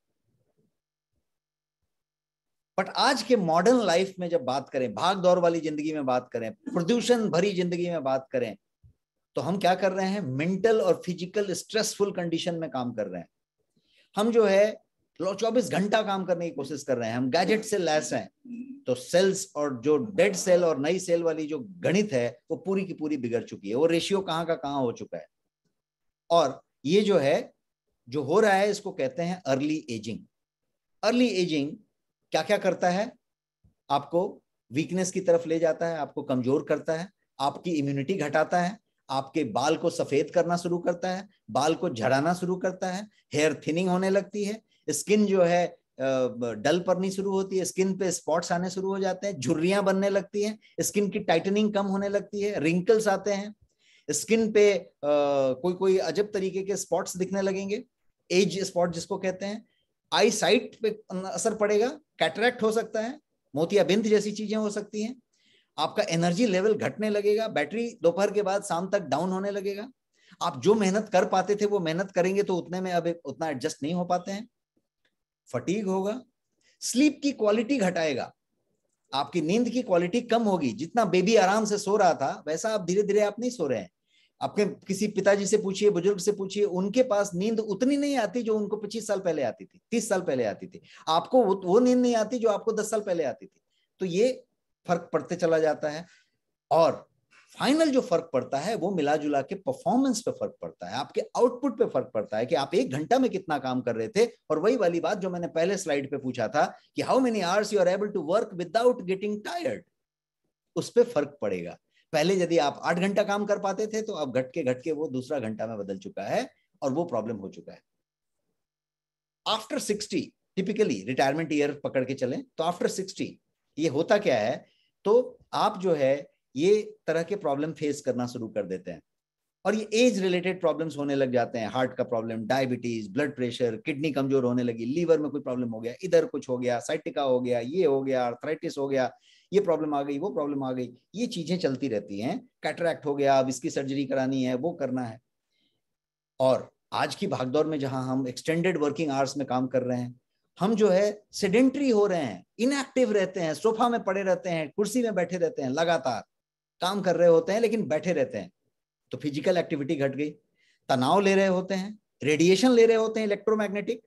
बट आज के मॉडर्न लाइफ में जब बात करें भाग दौड़ वाली ज़िंदगी में बात करें, प्रदूषण भरी ज़िंदगी में बात करें तो हम क्या कर रहे हैं? मेंटल और फ़िज़िकल स्ट्रेसफुल कंडीशन में काम कर रहे हैं। हम जो है चौबीस घंटा काम करने की कोशिश कर रहे हैं। हम गैजेट से लैस हैं। तो सेल्स और जो डेड सेल और नई सेल वाली जो गणित है, वो पूरी की पूरी बिगड़ चुकी है। वो रेशियो कहाँ का कहाँ हो चुका है? और ये जो है, जो हो रहा है, इसको कहते हैं अर्ली एजिंग अर्ली एजिंग क्या क्या करता है? आपको वीकनेस की तरफ़ ले जाता है, आपको कमज़ोर करता है, आपकी इम्यूनिटी घटाता है आपके बाल को सफ़ेद करना शुरू करता है, बाल को झड़ाना शुरू करता है, हेयर थिनिंग होने लगती है, स्किन जो है डल पड़नी शुरू होती है, स्किन पे स्पॉट्स आने शुरू हो जाते हैं, झुर्रियाँ बनने लगती हैं, स्किन की टाइटनिंग कम होने लगती है, रिंकल्स आते हैं, स्किन पे कोई कोई अजब तरीके के स्पॉट्स दिखने लगेंगे, एज स्पॉट जिसको कहते हैं आई साइट पे असर पड़ेगा, कैटरेक्ट हो सकता है, मोतियाबिंद जैसी चीज़ें हो सकती हैं आपका एनर्जी लेवल घटने लगेगा बैटरी दोपहर के बाद शाम तक डाउन होने लगेगा। आप जो मेहनत कर पाते थे, वो मेहनत करेंगे तो उतने में अब उतना एडजस्ट नहीं हो पाते हैं। फटीग होगा। स्लीप की क्वालिटी घटाएगा। आपकी नींद की क्वालिटी कम होगी। जितना बेबी आराम से सो रहा था, वैसा आप धीरे धीरे आप नहीं सो रहे हैं। आपके किसी पिताजी से पूछिए, बुज़ुर्ग से पूछिए, उनके पास नींद उतनी नहीं आती जो उनको पच्चीस साल पहले आती थी, तीस साल पहले आती थी। आपको वो नींद नहीं आती जो आपको दस साल पहले आती थी। तो ये फ़र्क पड़ते चला जाता है। और फाइनल जो फ़र्क पड़ता है, वो मिला जुला के परफॉर्मेंस पे फ़र्क पड़ता है। आपके आउटपुट पे फ़र्क पड़ता है कि आप एक घंटा में कितना काम कर रहे थे। और वही वाली बात जो मैंने पहले स्लाइड पे पूछा था कि how many hours you are able to work without getting tired उस पर फ़र्क पड़ेगा। पहले यदि आप आठ घंटा काम कर पाते थे तो अब घट के घट के वो दूसरा घंटा में बदल चुका है और वो प्रॉब्लम हो चुका है। After sixty typically retirement year पकड़ के चले तो आफ्टर सिक्सटी ये होता क्या है? तो आप जो है, ये तरह के प्रॉब्लम फेस करना शुरू कर देते हैं। और ये एज रिलेटेड प्रॉब्लम्स होने लग जाते हैं। हार्ट का problem diabetes blood pressure kidney कमज़ोर होने लगी लीवर में कोई प्रॉब्लम हो गया, इधर कुछ हो गया साइटिका हो गया, ये हो गया आर्थराइटिस हो गया, ये प्रॉब्लम आ गई, वो प्रॉब्लम आ गई। ये चीज़ें चलती रहती हैं। कैटरैक्ट हो गया अब इसकी सर्जरी करानी है, वो करना है। और आज की भागदौड़ में जहाँ हम एक्सटेंडेड वर्किंग आवर्स में काम कर रहे हैं हम जो है सेडेंट्री हो रहे हैं इनएक्टिव रहते हैं सोफा में पड़े रहते हैं, कुर्सी में बैठे रहते हैं, लगातार काम कर रहे होते हैं, लेकिन बैठे रहते हैं। तो फ़िज़िकल एक्टिविटी घट गई। तनाव ले रहे होते हैं रेडिएशन ले रहे होते हैं इलेक्ट्रोमैग्नेटिक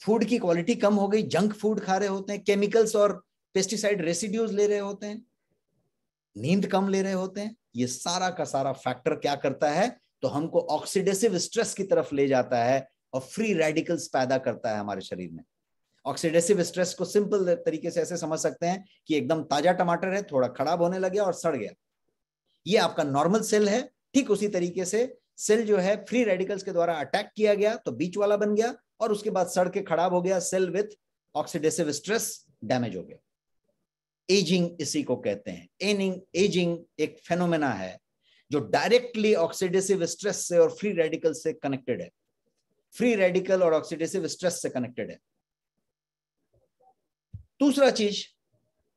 फ़ूड की क्वालिटी कम हो गई जंक फ़ूड खा रहे होते हैं केमिकल्स और पेस्टिसाइड रेसिड्यूज ले रहे होते हैं। नींद कम ले रहे होते हैं। ये सारा का सारा फैक्टर क्या करता है? तो हमको ऑक्सीडेसिव स्ट्रेस की तरफ़ ले जाता है और फ्री रेडिकल्स पैदा करता है हमारे शरीर में। ऑक्सीडेसिव स्ट्रेस को सिंपल तरीके से ऐसे समझ सकते हैं कि एकदम ताज़ा टमाटर है, थोड़ा खराब होने लगे और सड़ गया। ये आपका नॉर्मल सेल है, ठीक उसी तरीके से सेल जो है फ्री रेडिकल्स के द्वारा अटैक किया गया तो बीच वाला बन गया और उसके बाद सड़ के खराब हो गया cell with oxidative stress damage हो गया। एजिंग इसी को कहते हैं। एनिंग एजिंग एक फेनोमेना है जो डायरेक्टली ऑक्सीडेसिव स्ट्रेस से और फ्री रेडिकल से कनेक्टेड है। फ्री रेडिकल और ऑक्सीडेसिव स्ट्रेस से कनेक्टेड है। दूसरा चीज़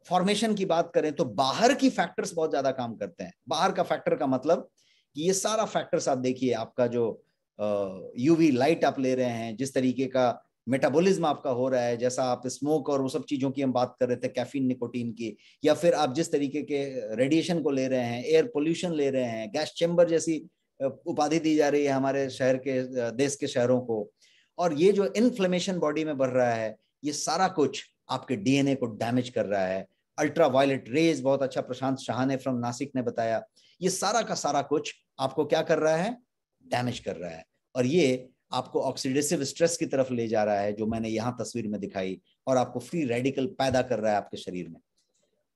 फॉर्मेशन की बात करें तो बाहर की फैक्टर्स बहुत ज़्यादा काम करते हैं। बाहर का फैक्टर का मतलब कि ये सारा फैक्टर्स आप देखिए, आपका जो यूवी लाइट आप ले रहे हैं, जिस तरीके का मेटाबॉलिज्म आपका हो रहा है, जैसा आप स्मोक और वो सब चीज़ों की हम बात कर रहे थे कैफीन निकोटीन की, या फिर आप जिस तरीके के रेडिएशन को ले रहे हैं एयर पोल्यूशन ले रहे हैं गैस चैम्बर जैसी उपाधि दी जा रही है हमारे शहर के देश के शहरों को। और ये जो इन्फ्लेमेशन बॉडी में बढ़ रहा है, ये सारा कुछ आपके डीएनए को डैमेज कर रहा है। अल्ट्रा वायलेट रेज, बहुत अच्छा प्रशांत शाह ने फ्रॉम नासिक ने बताया। ये सारा का सारा कुछ आपको क्या कर रहा है? डैमेज कर रहा है। और ये आपको ऑक्सीडेसिव स्ट्रेस की तरफ़ ले जा रहा है, जो मैंने यहाँ तस्वीर में दिखाई, और आपको फ्री रेडिकल पैदा कर रहा है आपके शरीर में।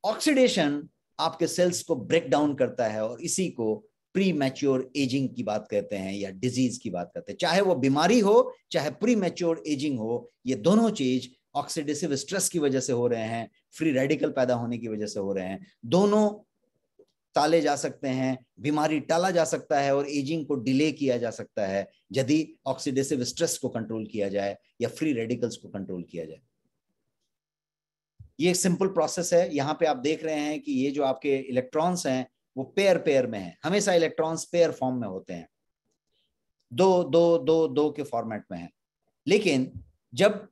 ऑक्सीडेशन आपके सेल्स को ब्रेक डाउन करता है, और इसी को प्री मैच्योर एजिंग की बात कहते हैं, या डिज़ीज़ की बात करते हैं। चाहे वो बीमारी हो, चाहे प्री मैच्योर एजिंग हो, ये दोनों चीज़ ऑक्सीडेसिव स्ट्रेस की वजह से हो रहे हैं फ्री रेडिकल पैदा होने की वजह से हो रहे हैं। दोनों टाले जा सकते हैं, बीमारी टाला जा सकता है और एजिंग को डिले किया जा सकता है, यदि ऑक्सीडेसिव स्ट्रेस को कंट्रोल किया जाए या फ्री रेडिकल्स को कंट्रोल किया जाए। ये एक सिंपल प्रोसेस है। यहाँ पे आप देख रहे हैं कि ये जो आपके इलेक्ट्रॉन्स हैं, वो पेयर पेयर में है। हमेशा इलेक्ट्रॉन्स पेयर फॉर्म में होते हैं। दो दो दो दो के फॉर्मेट में है। लेकिन जब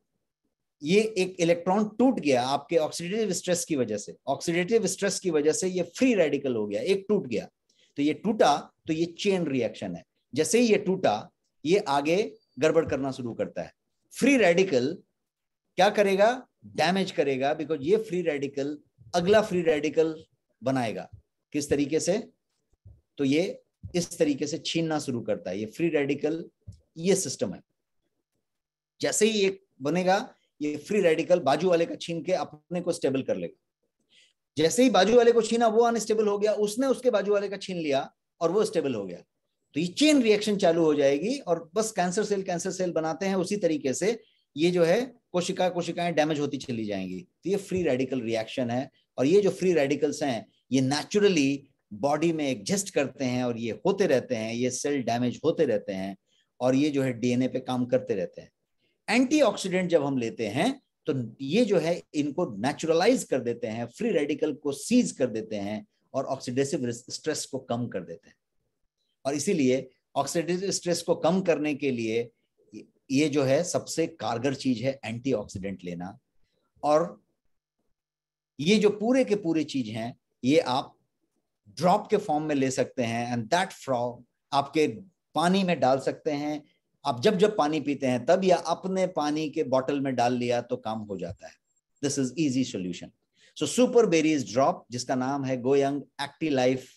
ये एक इलेक्ट्रॉन टूट गया आपके ऑक्सीडेटिव स्ट्रेस की वजह से। ऑक्सीडेटिव स्ट्रेस की वजह से ये फ्री रेडिकल हो गया, एक टूट गया। तो ये टूटा तो ये चेन रिएक्शन है। जैसे ही ये टूटा, ये आगे गड़बड़ करना शुरू करता है। फ्री रेडिकल क्या करेगा? डैमेज करेगा बिकॉज़ ये फ्री रेडिकल अगला फ्री रेडिकल बनाएगा। किस तरीके से? तो ये इस तरीके से छीनना शुरू करता है। ये फ्री रेडिकल ये सिस्टम है। जैसे ही एक बनेगा ये फ्री रेडिकल बाजू वाले का छीन के अपने को स्टेबल कर लेगा। जैसे ही बाजू वाले को छीना, वो अनस्टेबल हो गया, उसने उसके बाजू वाले का छीन लिया और वो स्टेबल हो गया। तो ये चेन रिएक्शन चालू हो जाएगी और बस कैंसर सेल कैंसर सेल बनाते हैं उसी तरीके से ये जो है कोशिका, कोशिकाएँ डैमेज होती चली जाएँगी। तो ये फ्री रेडिकल रिएक्शन है और ये जो फ्री रेडिकल्स हैं, ये नेचुरली बॉडी में एग्जिस्ट करते हैं और ये होते रहते हैं, ये सेल डैमेज होते रहते हैं और ये जो है डीएनए पे काम करते रहते हैं। एंटीऑक्सीडेंट जब हम लेते हैं तो ये जो है, इनको नेचुरलाइज कर देते हैं फ्री रेडिकल को सीज कर देते हैं और ऑक्सीडेसिव स्ट्रेस को कम कर देते हैं। और इसीलिए ऑक्सीडेटिव स्ट्रेस को कम करने के लिए ये जो है, सबसे कारगर चीज़ है एंटीऑक्सीडेंट लेना। और ये जो पूरे के पूरे चीज़ हैं, ये आप ड्रॉप के फॉर्म में ले सकते हैं एंड दैट फ्रॉ आपके पानी में डाल सकते हैं आप जब जब पानी पीते हैं, तब या अपने पानी के बॉटल में डाल लिया तो काम हो जाता है। This is easy solution so super berries drop जिसका नाम है गोयंग एक्टी लाइफ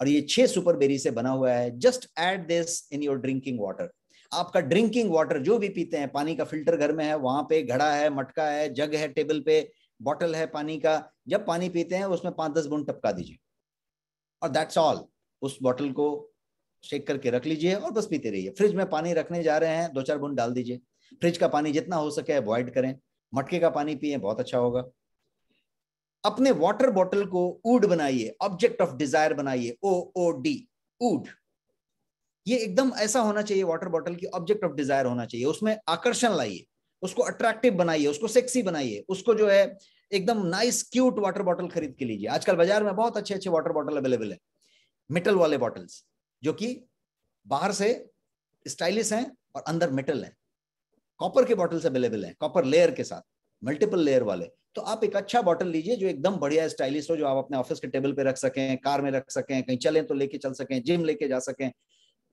और ये छह सुपर बेरी से बना हुआ है। Just add this in your drinking water आपका ड्रिंकिंग वाटर जो भी पीते हैं, पानी का फ़िल्टर घर में है, वहाँ पे घड़ा है, मटका है, जग है टेबल पे बॉटल है पानी का। जब पानी पीते हैं, उसमें पाँच दस बूंद टपका दीजिए। और दैट्स ऑल उस बॉटल को शेक करके रख लीजिए और बस पीते रहिए। फ्रिज में पानी रखने जा रहे हैं दो चार बूंद डाल दीजिए। फ्रिज का पानी जितना हो सके अवॉइड करें। मटके का पानी पिए, बहुत अच्छा होगा। अपने वाटर बॉटल को ऊड बनाइए ऑब्जेक्ट ऑफ़ डिज़ायर बनाइए ओ ओ डी ऊड ये एकदम ऐसा होना चाहिए वाटर बॉटल की ऑब्जेक्ट ऑफ़ डिज़ायर होना चाहिए। उसमें आकर्षण लाइए, उसको अट्रैक्टिव बनाइए, उसको सेक्सी बनाइए, उसको जो है एकदम नाइस क्यूट वाटर बॉटल खरीद के लीजिए। आजकल बाज़ार में बहुत अच्छे अच्छे वाटर बॉटल अवेलेबल है। मेटल वाले बॉटल्स जो कि बाहर से स्टाइलिश हैं और अंदर मेटल है। कॉपर के बॉटल्स अवेलेबल हैं, कॉपर लेयर के साथ मल्टीपल लेयर वाले। तो आप एक अच्छा बॉटल लीजिए जो एकदम बढ़िया स्टाइलिश हो, जो आप अपने ऑफ़िस के टेबल पे रख सकें, कार में रख सकें, कहीं चलें तो लेके चल सकें जिम लेके जा सकें,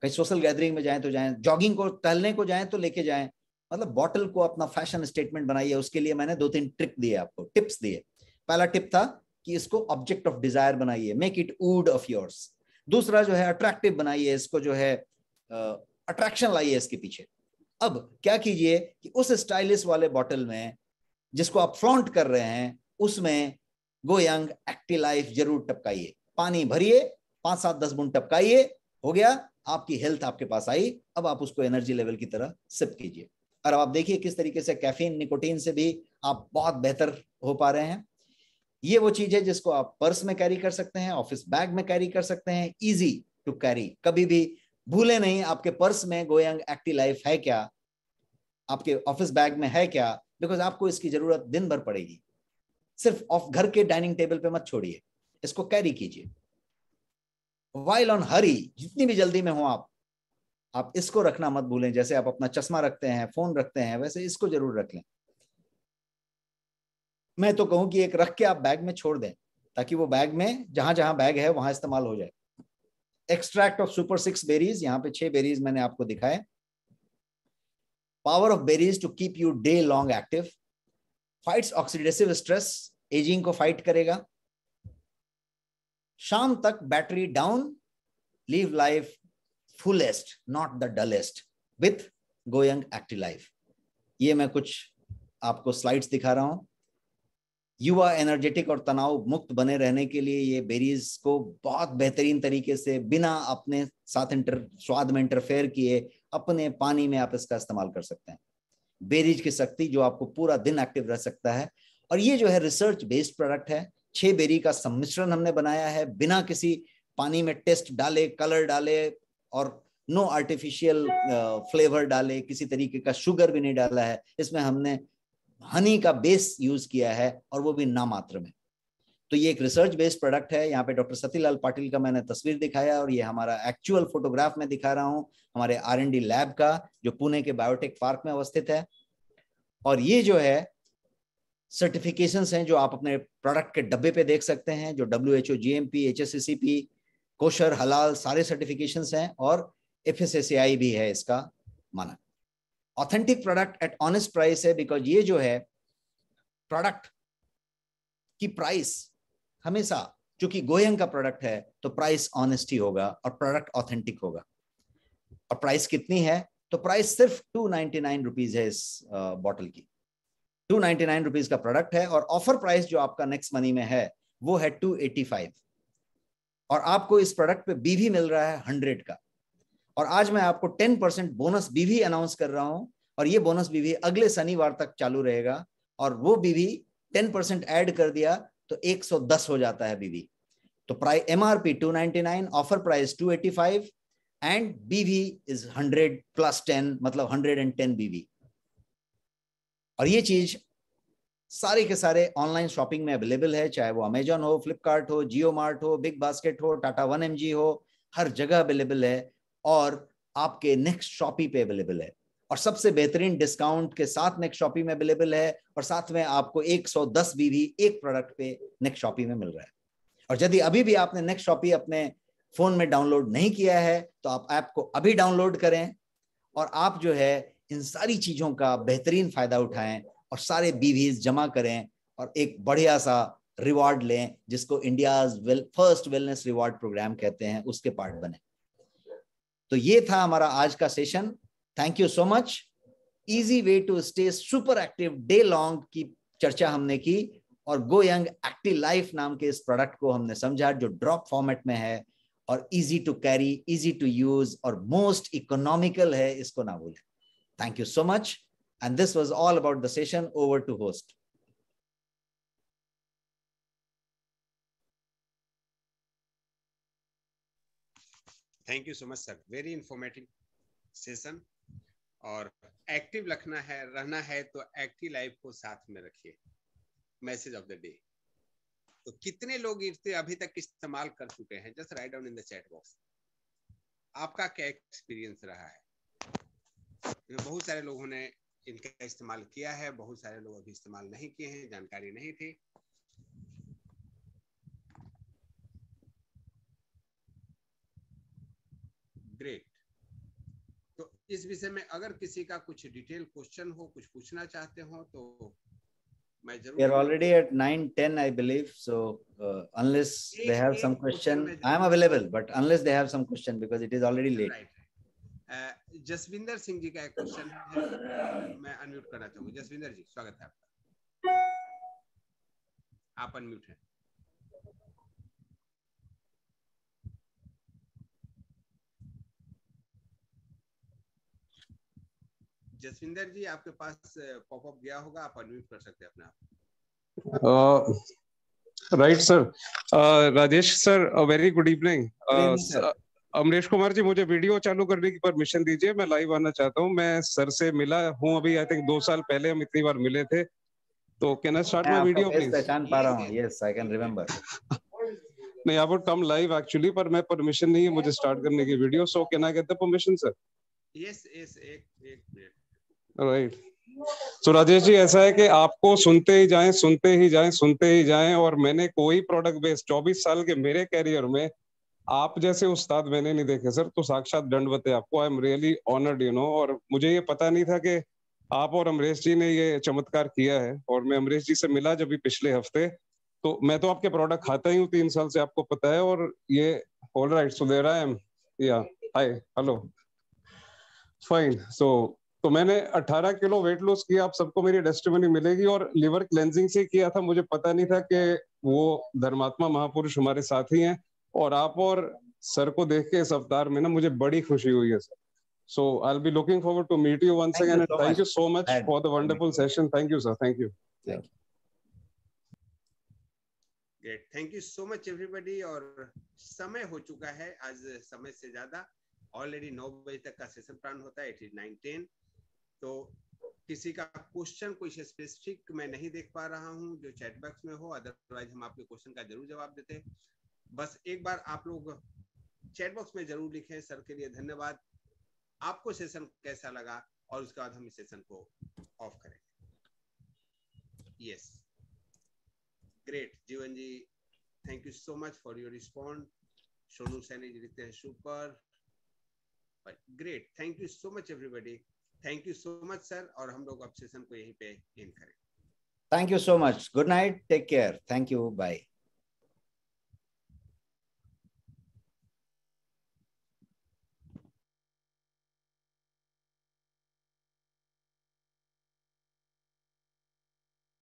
कहीं सोशल गैदरिंग में जाएँ तो जाएँ जॉगिंग को, टहलने को जाएँ तो लेके जाएँ। मतलब बॉटल को अपना फ़ैशन स्टेटमेंट बनाइए, उसके लिए मैंने दो तीन ट्रिक दिए आपको टिप्स दिए। पहला टिप था कि इसको ऑब्जेक्ट ऑफ़ डिज़ायर बनाइए make it wood of yours दूसरा जो है अट्रैक्टिव बनाइए इसको जो है अट्रैक्शन लाइए इसके पीछे। अब क्या कीजिए कि उस स्टाइलिश वाले बॉटल में जिसको आप फ्रॉन्ट कर रहे हैं, उसमें गो यंग एक्टिव लाइफ ज़रूर टपकाइए। पानी भरिए, पाँच सात दस बुन टपकाइए, हो गया, आपकी हेल्थ आपके पास आई, अब आप उसको एनर्जी लेवल की तरह सिप कीजिए। और आप देखिए किस तरीके से कैफीन निकोटीन से भी आप बहुत बेहतर हो पा रहे हैं। ये वो चीज़ है जिसको आप पर्स में कैरी कर सकते हैं ऑफ़िस बैग में कैरी कर सकते हैं इजी टू कैरी कभी भी भूले नहीं आपके पर्स में गोयंग एक्टिव लाइफ है क्या? आपके ऑफ़िस बैग में है क्या? बिकॉज़ आपको इसकी ज़रूरत दिन भर पड़ेगी। सिर्फ़ ऑफ़ घर के डाइनिंग टेबल पे मत छोड़िए। इसको कैरी कीजिए। वाइल ऑन हरी जितनी भी जल्दी में हो आप आप इसको रखना मत भूलें। जैसे आप अपना चश्मा रखते हैं फ़ोन रखते हैं, वैसे इसको ज़रूर रख लें। मैं तो कहूँ कि एक रख के आप बैग में छोड़ दें, ताकि वो बैग में, जहाँ जहाँ बैग है, वहाँ इस्तेमाल हो जाए। Extract of super six berries यहाँ पे छह बेरीज मैंने आपको दिखाए। Power of berries to keep you day long active fights oxidative stress ageing को फाइट करेगा। शाम तक battery down live life fullest not the dullest with going active life ये मैं कुछ आपको स्लाइड्स दिखा रहा हूँ। युवा एनर्जेटिक और तनाव मुक्त बने रहने के लिए ये बेरीज को बहुत बेहतरीन तरीके से बिना अपने साथ इंटर स्वाद में इंटरफेयर किए अपने पानी में आप इसका इस्तेमाल कर सकते हैं। बेरीज की शक्ति जो आपको पूरा दिन एक्टिव रह सकता है। और ये जो है रिसर्च बेस्ड प्रोडक्ट है। छह बेरी का सम्मिश्रण हमने बनाया है। बिना किसी पानी में टेस्ट डाले कलर डाले और नो आर्टिफिशियल फ्लेवर डाले, किसी तरीके का शुगर भी नहीं डाला है। इसमें हमने हनी का बेस यूज़ किया है और वो भी नामात्र में। तो ये एक रिसर्च बेस्ड प्रोडक्ट है। यहाँ पे डॉक्टर सतीलाल पाटिल का मैंने तस्वीर दिखाया और ये हमारा एक्चुअल फोटोग्राफ में दिखा रहा हूँ, हमारे आर एन डी लैब का, जो पुणे के बायोटेक पार्क में अवस्थित है। और ये जो है सर्टिफिकेशन हैं जो आप अपने प्रोडक्ट के डब्बे पे देख सकते हैं, जो W H O G M P H S C C P kosher हलाल सारे सर्टिफिकेशन हैं और F S S A I भी है इसका मानक। Authentic product at honest price है बिकॉज़ ये जो है प्रोडक्ट की प्राइस हमेशा, चूँकि गोयंग का प्रोडक्ट है तो प्राइस ऑनेस्ट ही होगा और प्रोडक्ट ऑथेंटिक होगा। और प्राइस कितनी है? तो प्राइस सिर्फ़ टू नाइनटी नाइन रुपीज़ है इस बॉटल की। टू नाइनटी नाइन रुपीज़ का प्रोडक्ट है और ऑफ़र प्राइस जो आपका नेक्स्ट मनी में है, वो है टू एटी फाइव और आपको इस प्रोडक्ट पे बीवी मिल रहा है हंड्रेड का। और आज मैं आपको ten percent bonus BV announce कर रहा हूँ और ये बोनस बीवी अगले शनिवार तक चालू रहेगा और वो बीवी टेन परसेंट एड कर दिया तो एक सौ दस हो जाता है बीवी तो price M R P two ninety nine offer price two eighty five and BV is hundred plus ten मतलब हंड्रेड एंड टेन बीवी और ये चीज़ सारे के सारे ऑनलाइन शॉपिंग में अवेलेबल है, चाहे वो अमेजोन हो फ्लिपकार्ट हो जियो मार्ट हो बिग बास्केट हो टाटा वन एम हो, हर जगह अवेलेबल है। और आपके नेक्स्ट शॉपी पे अवेलेबल है। और सबसे बेहतरीन डिस्काउंट के साथ नेक्स्ट शॉपी में अवेलेबल है और साथ में आपको 110 बीवी एक प्रोडक्ट पे नेक्स्ट शॉपी में मिल रहा है। और यदि अभी भी आपने नेक्स्ट शॉपी अपने फ़ोन में डाउनलोड नहीं किया है तो आप ऐप को अभी डाउनलोड करें और आप जो है इन सारी चीज़ों का बेहतरीन फ़ायदा उठाएँ और सारे बीवीज जमा करें और एक बढ़िया सा रिवॉर्ड लें जिसको India well, first wellness reward program कहते हैं उसके पार्ट बने। तो ये था हमारा आज का session thank you so much easy way to stay super active day long की चर्चा हमने की और गो यंग एक्टिव लाइफ नाम के इस प्रोडक्ट को हमने समझा जो ड्रॉप फॉर्मेट में है और easy to carry easy to use और मोस्ट इकोनॉमिकल है, इसको ना भूलें. Thank you so much and this was all about the session over to host thank you so much sir very informative session और active रखना है, रहना है तो एक्टिव लाइफ को साथ में रखिए। मैसेज ऑफ़ द डे तो कितने लोग इसे अभी तक इस्तेमाल कर चुके हैं? Just write down in the chat box आपका क्या एक्सपीरियंस रहा है? बहुत सारे लोगों ने इनका इस्तेमाल किया है, बहुत सारे लोग अभी इस्तेमाल नहीं किए हैं, जानकारी नहीं थी। ग्रेट तो इस विषय में अगर किसी का कुछ डिटेल क्वेश्चन हो कुछ पूछना चाहते हो तो मैं ज़रूर you already at 9 10 I believe so unless they have some question I am available but unless they have some question because it is already late Jasvinder Singh ji का एक क्वेश्चन है मैं अनम्यूट करना चाहूँगा। जसविंदर जी स्वागत है आपका। आप अनम्यूट हैं। जसविंदर जी आपके पास पॉपअप गया होगा आप अनम्यूट कर सकते हैं अपना right sir Rajesh sir very good evening Amrish Kumar ji मुझे वीडियो चालू करने की परमिशन दीजिए मैं लाइव आना चाहता हूँ। मैं सर से मिला हूँ अभी आई थिंक दो साल पहले हम इतनी बार मिले थे। तो can I start my video please पहचान पा रहा हूँ। यस आई कैन रिमेंबर नहीं I would come live actually पर मैं परमिशन नहीं है मुझे स्टार्ट करने की video so can I get the permission sir yes yes एक एक minute right so Rajesh ji ऐसा है कि आपको सुनते ही जाएँ, सुनते ही जाएँ, सुनते ही जाएँ और मैंने कोई प्रोडक्ट बेस 24 साल के मेरे कैरियर में आप जैसे उस्ताद मैंने नहीं देखे, सर। तो साक्षात दंडवत है आपको। I am really honoured you know और मुझे ये पता नहीं था कि आप और अमरीश जी ने ये चमत्कार किया है और मैं अमरीश जी से मिला जब भी पिछले हफ़्ते। तो मैं तो आपके प्रोडक्ट खाता ही हूँ तीन साल से, आपको पता है और ये all right so there I am या हाय हेलो फाइन सो तो मैंने 18 किलो वेट लॉस किया आप सबको मेरी टेस्टिमनी मिलेगी और लिवर क्लेंजिंग से किया था। मुझे पता नहीं था कि वो धर्मात्मा महापुरुष हमारे साथ ही हैं और आप और सर को देख के इस अवतार में ना मुझे बड़ी खुशी हुई है sir. So I be looking forward to meet you once again and thank you so much for the wonderful session thank you sir thank you great thank you so much everybody और समय हो चुका है आज समय से ज़्यादा। Already नौ बजे तक का सेशन प्लान होता है इट इज़ नाइन टेन तो किसी का क्वेश्चन कोई स्पेसिफिक मैं नहीं देख पा रहा हूँ, जो चैट बॉक्स में हो अदरवाइज़ हम आपके क्वेश्चन का ज़रूर जवाब देते बस एक बार आप लोग चैट बॉक्स में ज़रूर लिखें सर के लिए धन्यवाद। आपको सेशन कैसा लगा? और उसके बाद हम इस सेशन को ऑफ़ करें yes great Jeevan ji thank you so much for your respond Sonu Saini ji लिखते हैं super great thank you so much everybody thank you so much sir और हम लोग अब सेशन को यहीं पे एंड करें। Thank you so much good night take care thank you bye